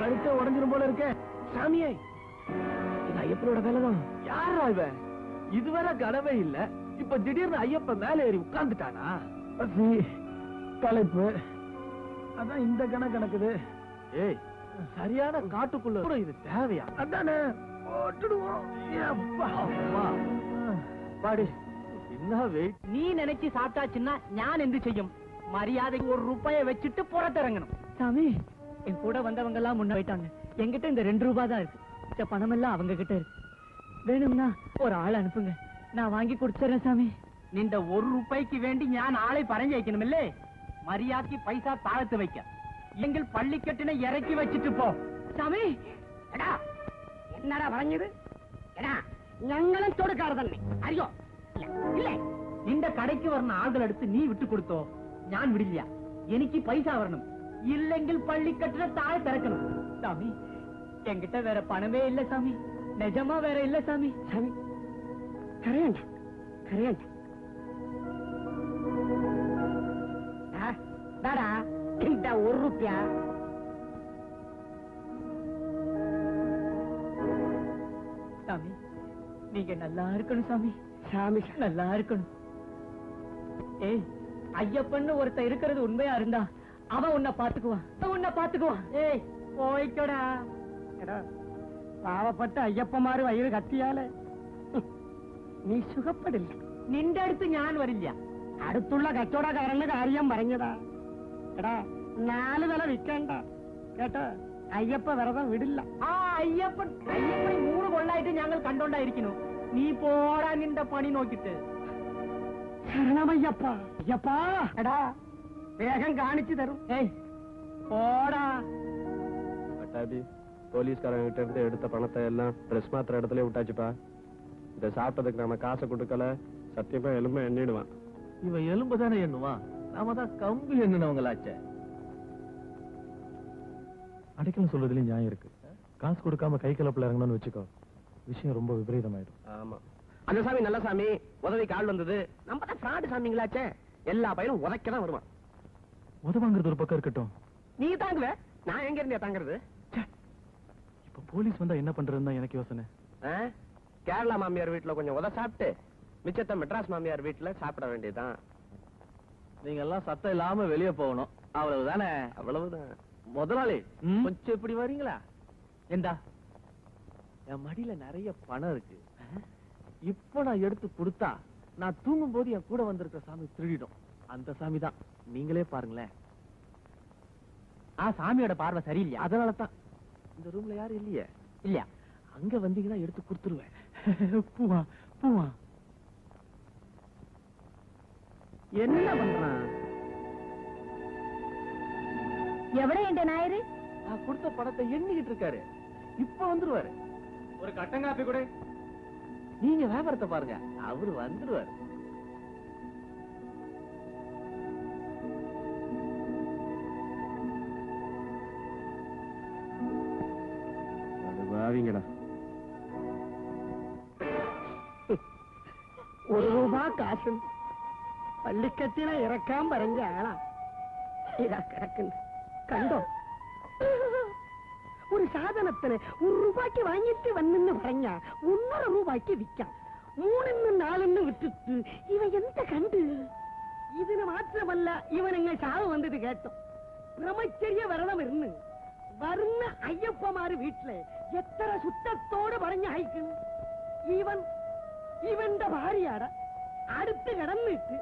அழுத்த உடஞ்சிரும் போல இருக்க. சாமியே இது ஐயப்பனோட வேலைதான். யாரா இவன்? இதுவரை கனவே இல்ல. இப்ப திடீர்னு ஐயப்பன் மேல ஏறி உட்கார்ந்துட்டானா? பசி களைப்பு. அதான் இந்த கண கணக்குது ஏய் சரியான காட்டுக்குள்ள கூட இது தேவையா? அதானே போட்டுடுவோம். பாடி என்ன வெயிட் நீ நினைச்சு சாப்பிட்டாச்சுன்னா ஞான் எந்த செய்யும்? மரியாதைக்கு ஒரு ரூபாய வச்சுட்டு புறத்திறங்கணும். சாமி என் கூட வந்தவங்க எல்லாம் முன்ன போயிட்டாங்க. என்கிட்ட இந்த ரெண்டு ரூபாய் தான் இருக்கு. இந்த பணம் எல்லாம் அவங்க கிட்ட இருக்கு. வேணும்னா ஒரு ஆள் அனுப்புங்க. நான் வாங்கி கொடுத்துறேன் சாமி. இந்த ஒரு ரூபாய்க்கு வேண்டி ஞான் ஆளை பறஞ்சு வைக்கணும் இல்ல? மரியாதைக்கு பைசா தாழ்த்து வைக்க. எங்கள் பள்ளிக்கட்டினை இறக்கி வச்சுட்டு போ. சாமி! என்னடா வளைஞ்சது? எடா ஞங்களும் தொடுக்காரதன்மை அறியும் നിന്റെ കടയ്ക്ക് വരുന്ന ആളുകളെടുത്ത് നീ വിട്ടുകൊടുത്തോ ഞാൻ വിടില്ല എനിക്ക് പൈസ വരണം ഇല്ലെങ്കിൽ പള്ളിക്കെട്ടിനെ താഴെ തിറക്കണം சாமி என்கிட்ட வேற பணமே இல்ல சாமி நிஜமா வேற இல்ல சாமி சாமி கரையண்ட கரையண்ட தாடா இந்த ஒரு ரூபியா சாமி நீங்க நல்லா இருக்கணும் சாமி சாமி நல்லா இருக்கணும் ஏய் ஐயப்பன்னு ஒருத்தன் இருக்கிறது உண்மையா இருந்தா அவன் உன்னை பாத்துக்குவான் அவன் உன்னை பாத்துக்குவான் ஏய் போய்க்கடா എടാ പാവപ്പെട്ട അയ്യപ്പന്മാര് വയറ് കത്തിയാല് നീ സുഖപ്പെടില്ല നിന്റെ അടുത്ത് ഞാൻ വരില്ല അടുത്തുള്ള കച്ചവടക്കാരന്റെ കാര്യം പറഞ്ഞതാ എടാ നാല് വില വിൽക്കണ്ട കേട്ടോ അയ്യപ്പ വ്രതം വിടില്ല ആ അയ്യപ്പൻ അയ്യപ്പൻ മൂന്ന് കൊള്ളായിട്ട് ഞങ്ങൾ കണ്ടോണ്ടായിരിക്കുന്നു நீ போடா நின்ற பணி நோக்கிட்டு. சரணமையப்பா. ஐயப்பா. அடா வேகம் காணிச்சு தரும். ஏய். போடா. பட்டாபி போலீஸ்காரங்க கிட்ட இருந்து எடுத்த பணத்தை எல்லாம் பிரஸ் மாத்திர இடத்துல விட்டாச்சுப்பா. இதை சாப்பிட்டதுக்கு நம்ம காசை கொடுக்கல சத்தியமா எலும்ப எண்ணிடுவான். இவன் எலும்பு தானே எண்ணுவான் நாம தான் கம்பு எண்ணினவங்களாச்ச. அடைக்கணும் சொல்றதுலயும் நியாயம் இருக்கு. காசு கொடுக்காம கை கலப்புல இறங்கணும்னு வச்சுக்கோ. விஷயம் ரொம்ப விபரீதமாயிடும். ஆமா. அந்த சாமி நல்ல சாமி உதவி கால் வந்தது. நம்ம தான் ஃப்ராடு சாமிங்களாச்சே. எல்லா பையனும் உதைக்க தான் வருவான். உதவாங்கிறது ஒரு பக்கம் இருக்கட்டும். நீ தாங்குவ? நான் எங்க இருந்தே தாங்குறது? இப்ப போலீஸ் வந்தா என்ன பண்றதுன்னு தான் எனக்கு யோசனை? கேரளா மாமியார் வீட்டுல கொஞ்சம் உத சாப்பிட்டு மிச்சத்தை மெட்ராஸ் மாமியார் வீட்டுல சாப்பிட வேண்டியதுதான். நீங்க எல்லாம் சத்தம் இல்லாம வெளியே போகணும். அவ்வளவுதானே? அவ்வளவுதான். முதலாளி கொஞ்சம் இப்படி வரீங்களா? ஏண்டா? என் மடியில நிறைய பணம் இருக்கு. இப்ப நான் எடுத்து கொடுத்தா நான் தூங்கும் போது என் கூட வந்திருக்க சாமி திருடிடும். அந்த சாமி தான். நீங்களே பாருங்களேன். ஆ சாமியோட பார்வை சரியில்லையா? அதனாலதான். இந்த ரூம்ல யாரும் இல்லையே? இல்லையா? அங்க வந்தீங்கன்னா எடுத்து கொடுத்துருவேன். பூவா பூவா. என்ன பண்றான் எவ்வளவு என்ற ஞாயிறு? நான் கொடுத்த படத்தை எண்ணிக்கிட்டு இருக்காரு. இப்ப வந்துருவாரு. ஒரு கட்டன் காப்பி கூட நீங்க வியாபாரத்தை பாருங்க அவரு வந்துருவாரு அது பாவிங்கடா ഒരു രൂപ കാശും പള്ളിക്കത്തിനെ ഇറക്കാൻ പറഞ്ഞ ആളാ ഇതാ കിടക്കുന്നു കണ്ടോ ഒരു സാധനത്തിന് ഒരു രൂപയ്ക്ക് വാങ്ങിട്ട് വന്നെന്ന് പറഞ്ഞ ഒന്നര രൂപയ്ക്ക് വിൽക്കാം. മൂന്നിന്ന് നാലെന്ന് വിട്ടിട്ട് ഇവ എന്ത് കണ്ട്? ഇതിന് മാത്രമല്ല ഇവനങ്ങ് ചാവ് വന്നിട്ട് കേട്ടോ. ബ്രഹ്മചര്യ വരണം ഇരുന്ന് വരുന്ന അയ്യപ്പമാര് വീട്ടിലെ എത്ര ശുദ്ധത്തോട് പറഞ്ഞ അയക്കും? ഇവൻ ഇവന്റെ ഭാര്യയാട അടുത്ത് കിടന്നിട്ട്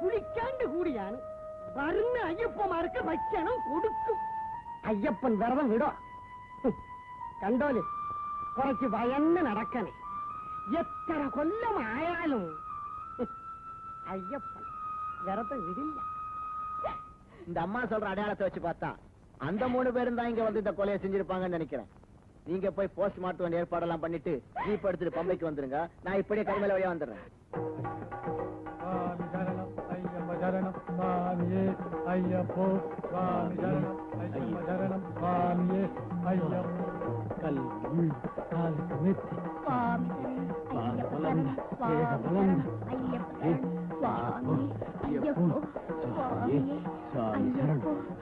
കുളിക്കാണ്ട് കൂടിയാണ് വരുന്ന അയ്യപ്പമാർക്ക് ഭക്ഷണം കൊടുക്കും. അയ്യപ്പൻ വെറുതെ വിടോ കണ്ടോലെ കുറച്ച് ഭയന്ന് നടക്കണേ എത്ര കൊല്ലമായാലും ഹും, അയ്യപ്പൻ വെറുതെ വിടില്ല இந்த அம்மா சொல்ற அடையாளத்தை வச்சு பார்த்தா அந்த மூணு பேரும் தான் இங்க வந்து இந்த கொலையை செஞ்சிருப்பாங்கன்னு நினைக்கிறேன் நீங்க போய் போஸ்ட் மார்ட்டம் ஏற்பாடெல்லாம் பண்ணிட்டு ஜீப் எடுத்துட்டு பம்பைக்கு வந்துருங்க நான் இப்படியே கருமேல வழியா வந்துடுறேன் சுவாமியே ஐயப்போ சுவாமி சரணம் ஐயப்ப சரணம் சுவாமியே ஐயப்போ கல் காலுக்கு மெத்தி சுவாமி ஐயப்ப ஐயப்ப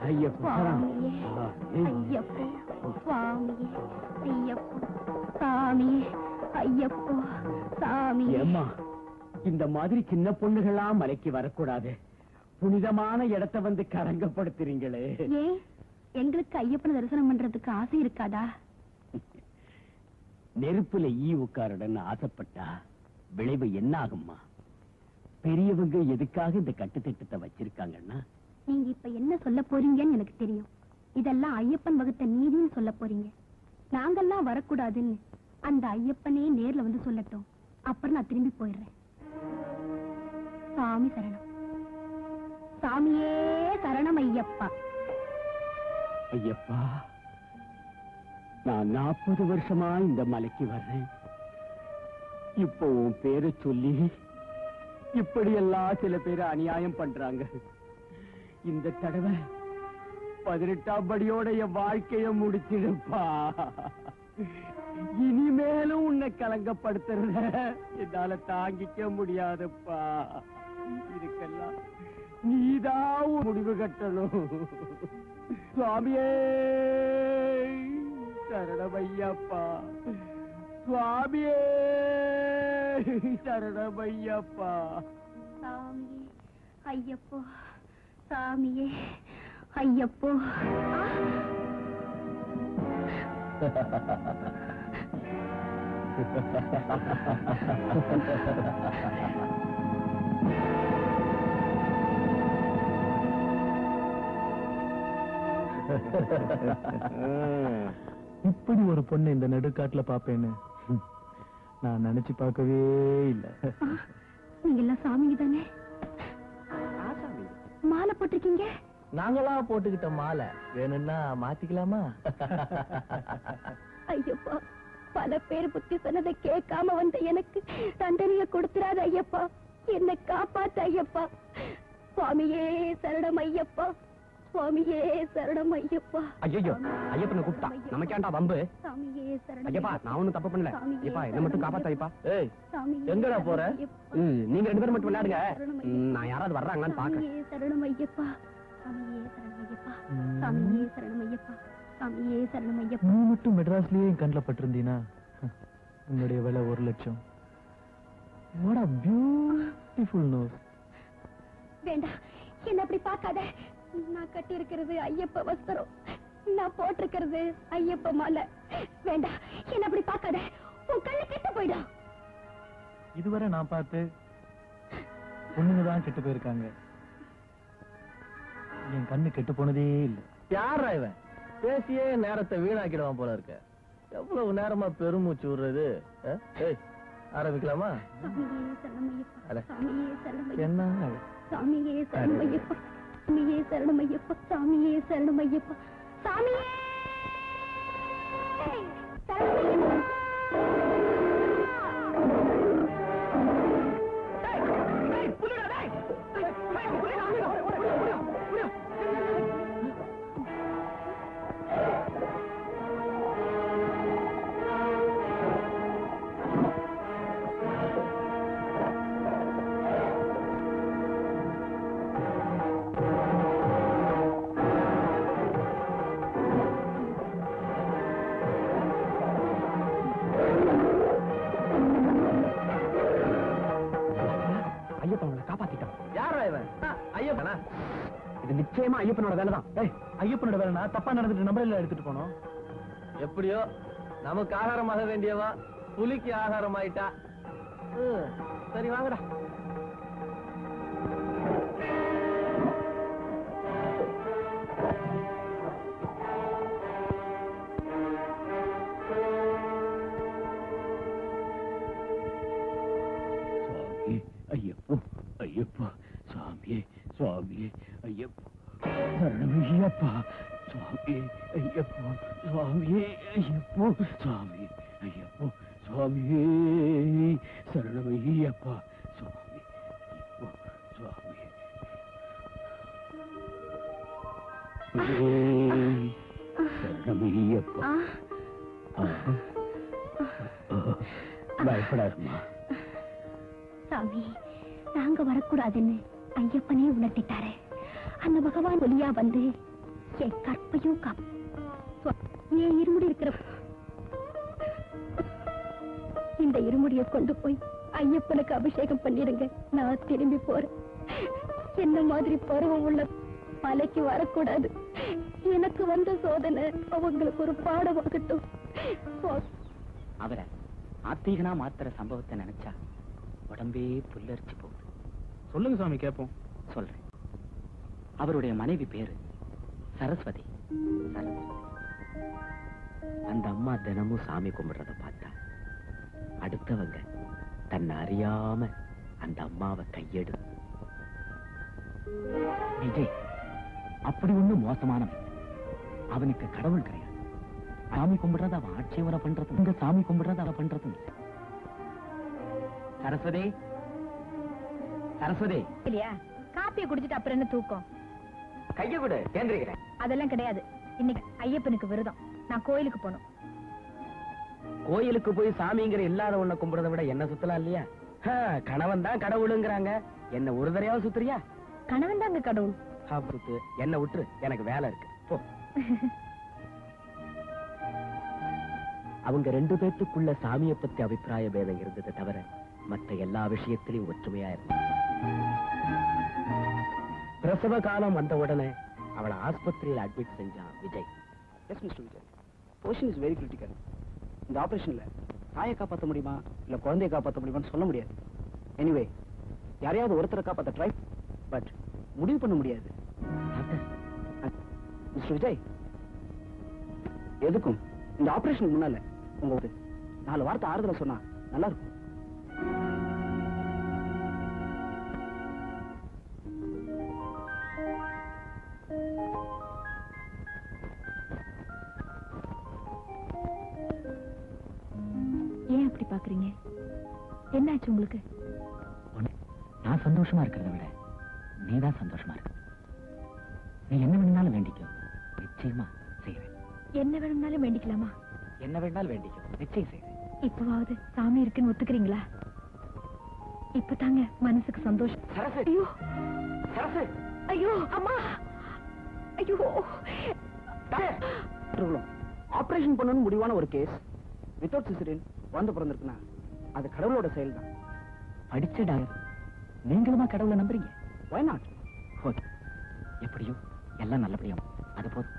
ஐயப்போ ஐயப்போ ஐயப்போ சாமியே ஏம்மா இந்த மாதிரி சின்ன பொண்ணுகளா மலைக்கு வரக்கூடாது. புனிதமான இடத்தை வந்து கரங்கப்படுத்துறீங்களே. எங்களுக்கு ஐயப்பனை தரிசனம் பண்றதுக்கு ஆசை இருக்காதா? நெருப்புல ஈ உட்காருடன்னு ஆசைப்பட்டா விளைவு என்ன ஆகும்மா பெரியவங்க எதுக்காக இந்த கட்டுத்திட்டத்தை வச்சிருக்காங்கன்னா? நீங்க இப்ப என்ன சொல்ல போறீங்கன்னு எனக்கு தெரியும். இதெல்லாம் ஐயப்பன் வகுத்த நீதின்னு சொல்ல போறீங்க. நாங்கெல்லாம் வரக்கூடாதுன்னு அந்த ஐயப்பனே நேர்ல வந்து சொல்லட்டும். அப்புறம் நான் திரும்பி போயிடுறேன். சாமி சரணம். சாமியே சரணம் ஐயப்பா ஐயப்பா நான் நாற்பது வருஷமா இந்த மலைக்கு வர்றேன். இப்போ உன் பேரை சொல்லி இப்படியெல்லாம் சில பேர் அநியாயம் பண்றாங்க. இந்த தடவை பதினெட்டாம் படியோட என் வாழ்க்கைய முடிச்சிடுப்பா. இனிமேலும் உன்னை கலங்கப்படுத்துறத என்னால தாங்கிக்க முடியாதுப்பா. இதுக்கெல்லாம் நீதான் முடிவு கட்டணும். சுவாமியே சரணமையப்பா. சுவாமியே சரணமையப்பா. சாமியே ஐயப்போ சாமியே ஐயப்போ. ஆ! இப்படி ஒரு பொண்ணு இந்த நடுக்காட்டுல பாப்பேன்னு நான் நினைச்சு பார்க்கவே இல்லை. நீங்க எல்லாம் சாமிங்க தானே? மாலை போட்டிருக்கீங்க? நாங்களா போட்டுக்கிட்ட மாலை. வேணும்னா மாத்திக்கலாமா? ஐயப்பா பல பேர் புத்தி சொன்னதை கேட்காம வந்த எனக்கு தண்டனைய கொடுத்துறாத ஐயப்பா. என்னை காப்பாத்து ஐயப்பா. சுவாமியே சரணம் ஐயப்பா. சுவாமியே சரணம் ஐயப்பா. ஐயோ ஐயப்பனை கூப்பிட்டா. நமக்கேண்டா வம்பு? ஐயப்பா நான் ஒண்ணும் தப்பு பண்ணல. ஐயப்பா என்ன மட்டும் காப்பாத்த ஐயப்பா. ஏய் எங்கடா போற? நீங்க ரெண்டு பேரும் மட்டும் விளையாடுங்க. நான் யாராவது வர்றாங்களான்னு சாமியே சரணம் ஐயப்பா. சாமியே சரணம் ஐயப்பா. சாமியே சரணம் ஐயப்பா. சாமியே சரணம் ஐயப்பா. நீ மட்டும் மெட்ராஸ்லயே கண்ணில் பட்டிருந்தீனா? உன்னுடைய விலை ஒரு லட்சம். வாட் a பியூட்டிஃபுல் நோஸ் வேண்டாம் என்ன அப்படி பார்க்காத. நான் கட்டி இருக்கிறது ஐயப்ப வஸ்திரம். நான் போட்டிருக்கிறது ஐயப்ப மாலை. வேண்டாம் என்ன அப்படி பார்க்காத. உன் கண்ணு கெட்டு போயிடும். இதுவரை நான் பார்த்து பொண்ணுங்க தான் கெட்டு போயிருக்காங்க. என் கண்ணு கெட்டு போனதே இல்லை. யாரா இவன்? பேசியே நேரத்தை வீணாக்கிடுவான் போல இருக்க. எவ்வளவு நேரமா பெருமூச்சு விடுறது? ஆரம்பிக்கலாமா? என்ன? சாமியே சரணம் ஐயப்பா. சாமியே சரணம் ஐயப்பா சாமியே சரணம் ஐயப்பா சாமியே சரணம் ஐயப்பனோட வேலைதான். ஏய் ஐயப்பனோட வேலைனா தப்பா நடந்துட்டு நம்மள எடுத்துட்டு போனோம் எப்படியோ நமக்கு ஆகாரமாக வேண்டியவா? புலிக்கு ஆகாரம் ஆயிட்டா? சரி வாங்கடா. ஐயப்போ ஐயப்பா சுவாமியே சுவாமியே ஐயப்போ. ஐயப்பா சுவாமி ஐயப்போ சுவாமி ஐயப்போ சுவாமி சொல்லுங்க கேட்போம் சொல்றேன். அவருடைய மனைவி பேரு சரஸ்வதி. சரஸ்வதி. அந்த அம்மா தினமும் சாமி கும்பிடுறத பார்த்தா அடுத்தவங்க தன்னை அறியாம அந்த அம்மாவை கையெடு விஜய் அப்படி ஒண்ணும் மோசமானவன் அவனுக்கு கடவுள் கிடையாது. சாமி கும்பிடுறத அவன் ஆட்சேபனை பண்றது உங்க சாமி கும்பிடுறத அவ பண்றதும் சரஸ்வதி சரஸ்வதி. இல்லையா? காப்பியை குடிச்சிட்டு அப்புறம் என்ன தூக்கம்? கைய விடு தேர்ந்திருக்கிறேன் அதெல்லாம் கிடையாது. இன்னைக்கு ஐயப்பனுக்கு விரதம். நான் கோயிலுக்கு போகணும். கோயிலுக்கு போய் சாமிங்கிற இல்லாத ஒண்ண கும்பிடுறத விட என்ன சுத்தலாம் இல்லையா? கணவன் தான் கடவுளுங்கிறாங்க. என்ன ஒரு தடவையாவது சுத்துறியா? கணவன் தாங்க கடவுள். சுத்து. என்ன விட்டுரு. எனக்கு வேலை இருக்கு. போ. அவங்க ரெண்டு பேத்துக்குள்ள சாமியை பத்தி அபிப்பிராய பேதம் இருந்ததை தவிர மத்த எல்லா விஷயத்திலையும் ஒற்றுமையா இருந்தாங்க பிரசவ காலம் வந்த உடனே அவளை ஆஸ்பத்திரியில் அட்மிட் செஞ்சான் Vijay. Yes mister Vijay. Position is very critical இந்த ஆபரேஷன்ல தாயை காப்பாற்ற முடியுமா? இல்ல குழந்தையை காப்பாற்ற முடியுமான்னு சொல்ல முடியாது. எனிவே யாரையாவது ஒருத்தரை காப்பாற்ற ட்ரை பட் முடிவு பண்ண முடியாது. மிஸ்டர் விஜய் எதுக்கும்? இந்த ஆபரேஷனுக்கு முன்னால உங்களுக்கு நாலு வார்த்தை ஆறுதல சொன்னா நல்லா இருக்கும். என்னாச்சு உங்களுக்கு? நான் சந்தோஷமா இருக்கிறத விட நீதான் சந்தோஷமா இருக்க நீ என்ன வேணும்னாலும் வேண்டிக்கோ. நிச்சயமா செய்வேன். என்ன வேணும்னாலும் வேண்டிக்கலாமா? என்ன வேணாலும் வேண்டிக்கோ. நிச்சயம் செய்வேன். இப்பவாவது சாமி இருக்குன்னு ஒத்துக்கிறீங்களா? இப்பதாங்க மனசுக்கு சந்தோஷம். சரசு! ஐயோ! சரசு! ஐயோ அம்மா! ஐயோ! ஆபரேஷன் பண்ணணும்னு முடிவான ஒரு கேஸ் வித்தவுட் சிசரின் குழந்தை பிறந்திருக்குன்னா அது கடவுளோட செயல் தான் படிச்ச டாக்டர் நீங்களுமா கடவுளை நம்புறீங்க? ஒய் நாட் ஓகே எப்படியோ எல்லாம் நல்லபடியா அது போதும்.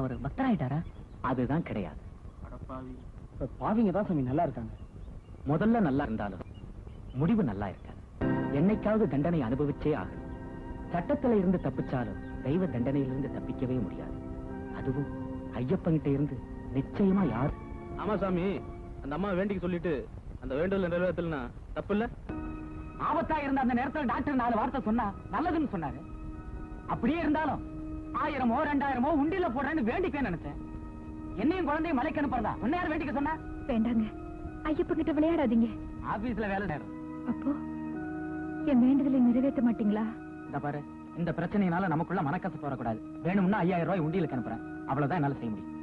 அவர் பக்தராயிட்டாரா? அதுதான் கிடையாது. பாவிங்க தான் சாமி நல்லா இருக்காங்க. முதல்ல நல்லா இருந்தாலும் முடிவு நல்லா இருக்காது. என்னைக்காவது தண்டனை அனுபவிச்சே ஆகணும். சட்டத்துல இருந்து தப்பிச்சாலும் தெய்வ தண்டனையிலிருந்து தப்பிக்கவே முடியாது. அதுவும் ஐயப்பங்கிட்ட இருந்து நிச்சயமா யார்? ஆமா சாமி அந்த அம்மா வேண்டிக்க சொல்லிட்டு அந்த வேண்டுதல் நிறைவேற்றலனா தப்பு இல்ல ஆபத்தா இருந்த அந்த நேரத்துல டாக்டர் நாலு வார்த்தை சொன்னா நல்லதுன்னு சொன்னாரு. அப்படியே இருந்தாலும் ஆயிரமோ ரெண்டாயிரமோ உண்டில போடுறேன்னு வேண்டிக்க நினைச்சேன். என்னையும் குழந்தையும் மலைக்கு அனுப்புறதா? உன்ன யார் வேண்டிக்க சொன்னா? வேண்டாங்க. ஐயப்பன் கிட்ட விளையாடாதீங்க. ஆபீஸ்ல வேலை நேரம் அப்போ? என் வேண்டுதலை நிறைவேற்ற மாட்டீங்களா? இந்த பாரு இந்த பிரச்சனையினால நமக்குள்ள மனக்கசப்பு வரக்கூடாது. வேணும்னா ஐயாயிரம் ரூபாய் உண்டியலுக்கு அனுப்புறேன். அவ்வளவுதான் என்னால செய்ய முடியும்.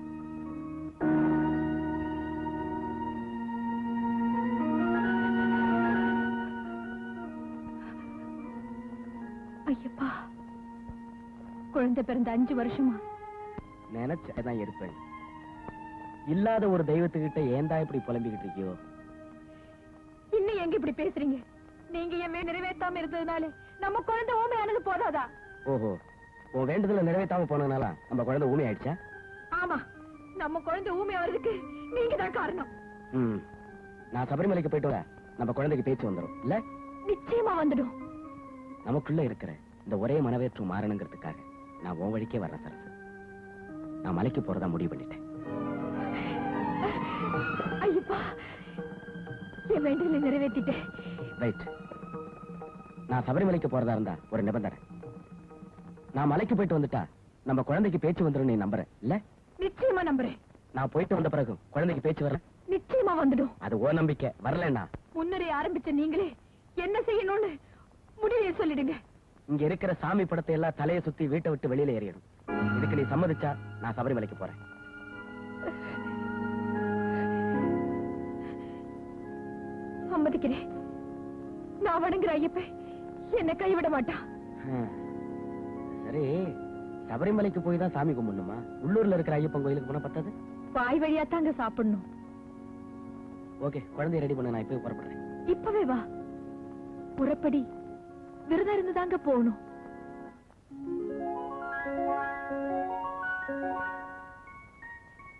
குழந்தை பிறந்த அஞ்சு வருஷமா? நினைச்சதான் இருப்பேன் இல்லாத ஒரு தெய்வத்துக்கிட்ட ஏன்டா இப்படி புலம்பிக்கிட்டு இருக்கியோ? இன்னும் எங்க இப்படி பேசுறீங்க? நீங்க என் மேல் நிறைவேற்றாம இருந்ததுனால நம்ம குழந்தை ஊமையானது போதாதா? ஓஹோ உன் வேண்டுதல நிறைவேற்றாம போனதுனால நம்ம குழந்தை ஊமை ஆயிடுச்சா ஆமா நம்ம குழந்தை ஊமை வர்றதுக்கு நீங்க தான் காரணம். ம் நான் சபரிமலைக்கு போயிட்டு வர நம்ம குழந்தைக்கு பேச்சு வந்துரும் இல்ல? நிச்சயமா வந்துடும். நமக்குள்ள இருக்கிற இந்த ஒரே மனவேற்றம் மாறணுங்கிறதுக்காக நான் உன் வழிக்கே வர்றேன் சரசு நான் மலைக்கு போறதா முடிவு பண்ணிட்டேன். ஐயப்பா என் வேண்டுதலை நிறைவேற்றிட்டேன். ரைட் நான் சபரிமலைக்கு போறதா இருந்தா ஒரு நிபந்தனை. நான் மலைக்கு போயிட்டு வந்துட்டா நம்ம குழந்தைக்கு பேச்சு வந்துடும் நீ நம்புற. இல்ல? நிச்சயமா நம்புறேன். நான் போயிட்டு வந்த பிறகு குழந்தைக்கு பேச்சு வரல? நிச்சயமா வந்துடும். அது ஓ நம்பிக்கை. வரலன்னா முன்னரே ஆரம்பிச்ச நீங்களே என்ன செய்யணும்னு முடிவை சொல்லிடுங்க. இங்க இருக்கிற சாமி படத்தை எல்லாம் தலையை சுத்தி வீட்டை விட்டு வெளியில ஏறிடும். இதுக்கு நீ சம்மதிச்சா நான் சபரிமலைக்கு போறேன். சம்மதிக்கிறேன். நான் வணங்குற ஐயப்பன் என்ன கைவிட மாட்டான். சரி சபரிமலைக்கு போய் தான் சாமி கும்பிடணுமா? உள்ளூர்ல இருக்கிற ஐயப்பன் கோயிலுக்கு போனா பத்தாது வாய் வழியா தாங்க சாப்பிடணும். ஓகே குழந்தைய ரெடி பண்ண நான் இப்பவே புறப்படுறேன். இப்பவே வா. புறப்படி. விரதம் இருந்து தாங்க போகணும்.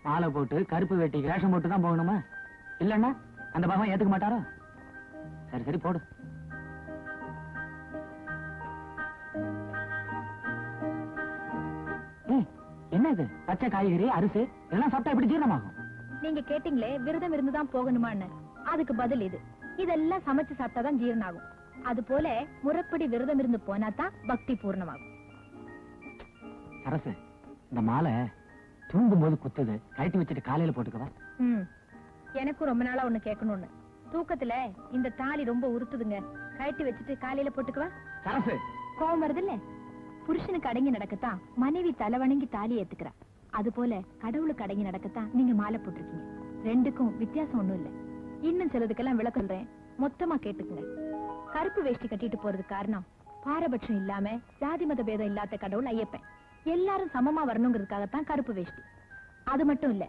மாலை போட்டு கருப்பு வேட்டி வேஷம் போட்டு தான் போகணுமா? இல்லன்னா அந்த பகவான் ஏத்துக்க மாட்டாரோ? சரி சரி போடு. என்ன இது பச்சை காய்கறி அரிசி இதெல்லாம் சாப்பிட்டா எப்படி ஜீரணமாகும்? நீங்க கேட்டீங்களே விரதம் இருந்து தான் போகணுமான்னு. அதுக்கு பதில் இது. இதெல்லாம் சமைச்சு சாப்பிட்டாதான் ஜீரணம் ஆகும் அது போல முறைப்படி விரதம் இருந்து போனா தான் பக்தி பூர்ணமாகும். அரசு இந்த மாலை தூங்கும் போது குத்துது. கழட்டி வச்சுட்டு காலையில போட்டுக்கவா? ம் எனக்கும் ரொம்ப நாளா ஒண்ணு கேட்கணும்னு. தூக்கத்துல இந்த தாலி ரொம்ப உறுத்துதுங்க கழட்டி வச்சுட்டு காலையில போட்டுக்குவா? சரசு கோவம் வருது இல்ல புருஷனுக்கு அடங்கி நடக்கத்தான் மனைவி தலைவணங்கி தாலி ஏத்துக்கிறா. அது போல கடவுளுக்கு அடங்கி நடக்கத்தான் நீங்க மாலை போட்டிருக்கீங்க. ரெண்டுக்கும் வித்தியாசம் ஒண்ணும் இல்ல. இன்னும் சிலதுக்கெல்லாம் விளக்கம் மொத்தமா கேட்டுக்குங்க. கருப்பு வேஷ்டி கட்டிட்டு போறது காரணம் பாரபட்சம் இல்லாம ஜாதி மத பேதம் இல்லாத கடவுள் ஐயப்பன். எல்லாரும் சமமா வரணுங்கிறதுக்காகத்தான் கருப்பு வேஷ்டி. அது மட்டும் இல்ல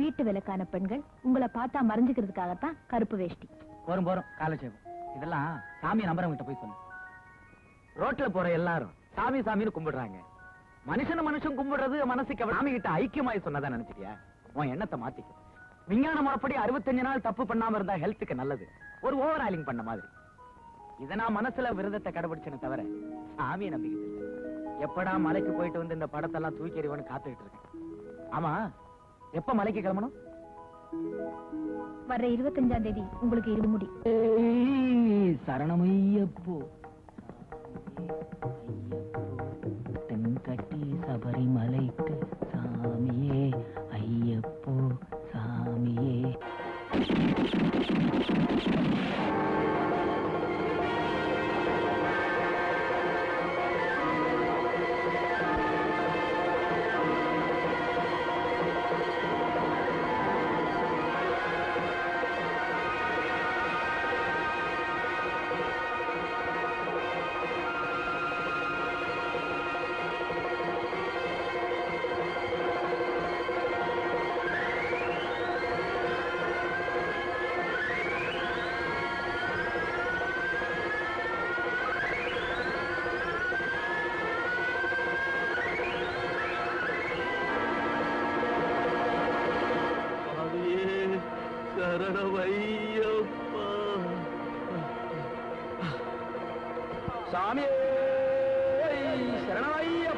வீட்டு விளக்கான பெண்கள் உங்களை பார்த்தா மறைஞ்சுக்கிறதுக்காகத்தான் கருப்பு வேஷ்டி. போரும் போரும் காலட்சேபம் இதெல்லாம் சாமி நம்புறவங்கிட்ட போய் சொல்லு. ரோட்ல போற எல்லாரும் சாமி சாமின்னு கும்பிடுறாங்க. மனுஷன மனுஷன் கும்பிடுறது மனசுக்கு சாமி கிட்ட ஐக்கியமாய் சொன்னதா நினைச்சிட்டியா? உன் எண்ணத்தை மாத்திக்க. விஞ்ஞான முறைப்படி அறுபத்தஞ்சு நாள் தப்பு பண்ணாம இருந்தா ஹெல்த்துக்கு நல்லது. ஒரு ஓவர் ஆயிலிங் பண்ண மாதிரி. இத நான் மனசுல விரதத்தை கடைபிடிச்சேனே தவிர சாமியை நம்பிக்கிட்டு. எப்படா மலைக்கு போயிட்டு வந்து இந்த படத்தெல்லாம் தூக்கி எறிவன்னு காத்துக்கிட்டு இருக்கேன். ஆமா எப்ப மலைக்கு கிளம்பணும்? வர்ற இருபத்தஞ்சாம் தேதி உங்களுக்கு இருமுடி சரணமையப்போ. தென்கட்டி சபரிமலைக்கு சாமியே ஐயப்போ சாமியே. சாமியே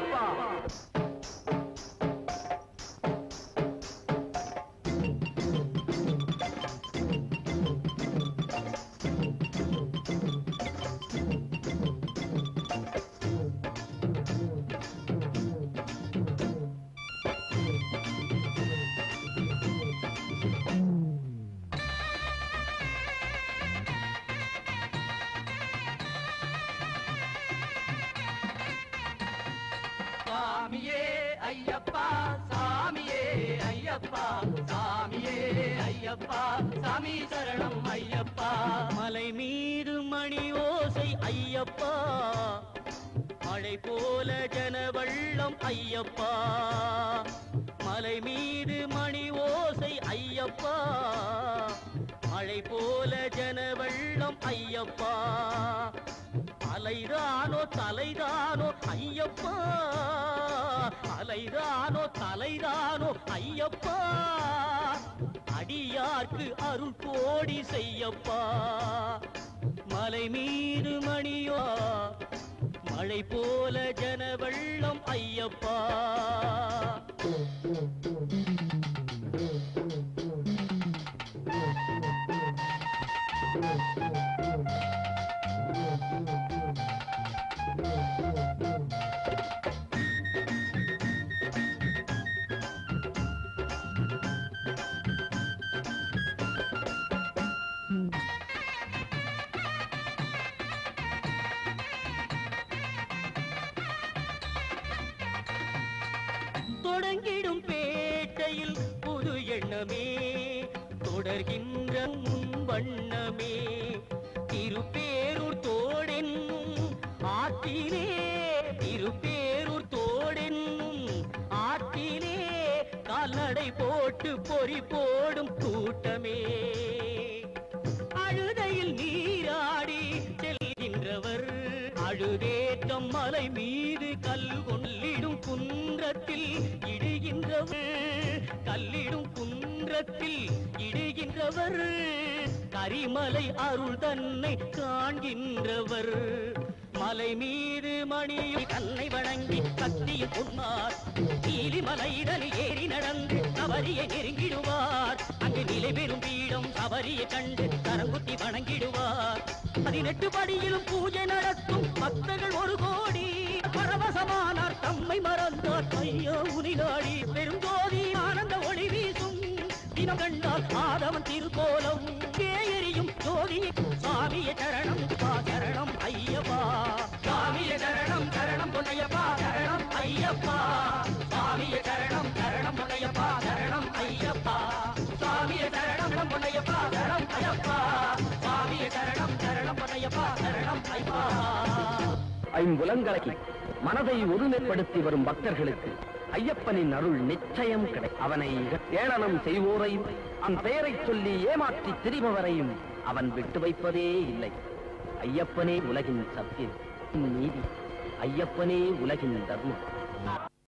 தொடங்கிடும் பேட்டையில் புது எண்ணமே. தொடர்கின்ற உன் வண்ணமே திருப்பேரூர் தோடென்னும் ஆற்றிலே திருப்பேரூர் தோடென்னும் ஆற்றிலே கால்நடை போட்டு பொறி போடும் கூட்டமே. அழுதையில் நீராடி செல்கின்றவர். அழுதேற்றம் மலை கல்லிடும் குன்றத்தில் இடுகின்றவர். கரிமலை அருள் தன்னை காண்கின்றவர். மலை மீது மணியும் தன்னை வணங்கி கத்தியும் பொன்னார் நீலிமலையிடலில் ஏறி நடந்து சபரியை நெருங்கிடுவார். அங்கு நிலை பெறும் பீடம் சபரியை கண்டு கரங்குத்தி வணங்கிடுவார். பதினெட்டு படியிலும் பூஜை நடத்தும் பக்தர்கள் ஒரு கோடி. பரவசமானார் தம்மை மறந்தார். ஐயோ உனிநாடி பெருங்கோதி ஆனந்த ஒளி வீசும். தினம் கண்டால் ஆதவன் திருக்கோலம். கேயறியும் ஜோதி சாமிய சரணம். பா சரணம் ஐயப்பா. சாமிய சரணம் சரணம் பொன்னையப்பா. சரணம் ஐயப்பா. சாமிய சரணம் சரணம் பொன்னையப்பா. சரணம் ஐயப்பா. சாமிய சரணம் பொன்னையப்பா. சரணம் ஐயப்பா. சாமிய சரணம் சரணம் பொன்னையப்பா. சரணம் ஐயப்பா. ஐம்புலங்களை மனதை ஒருமைப்படுத்தி வரும் பக்தர்களுக்கு ஐயப்பனின் அருள் நிச்சயம் கிடை அவனை ஏளனம் செய்வோரையும் அவன் பெயரைச் சொல்லி ஏமாற்றி திரிபவரையும் அவன் விட்டு வைப்பதே இல்லை. ஐயப்பனே உலகின் சத்தியம் நீதி. ஐயப்பனே உலகின் தர்மம்.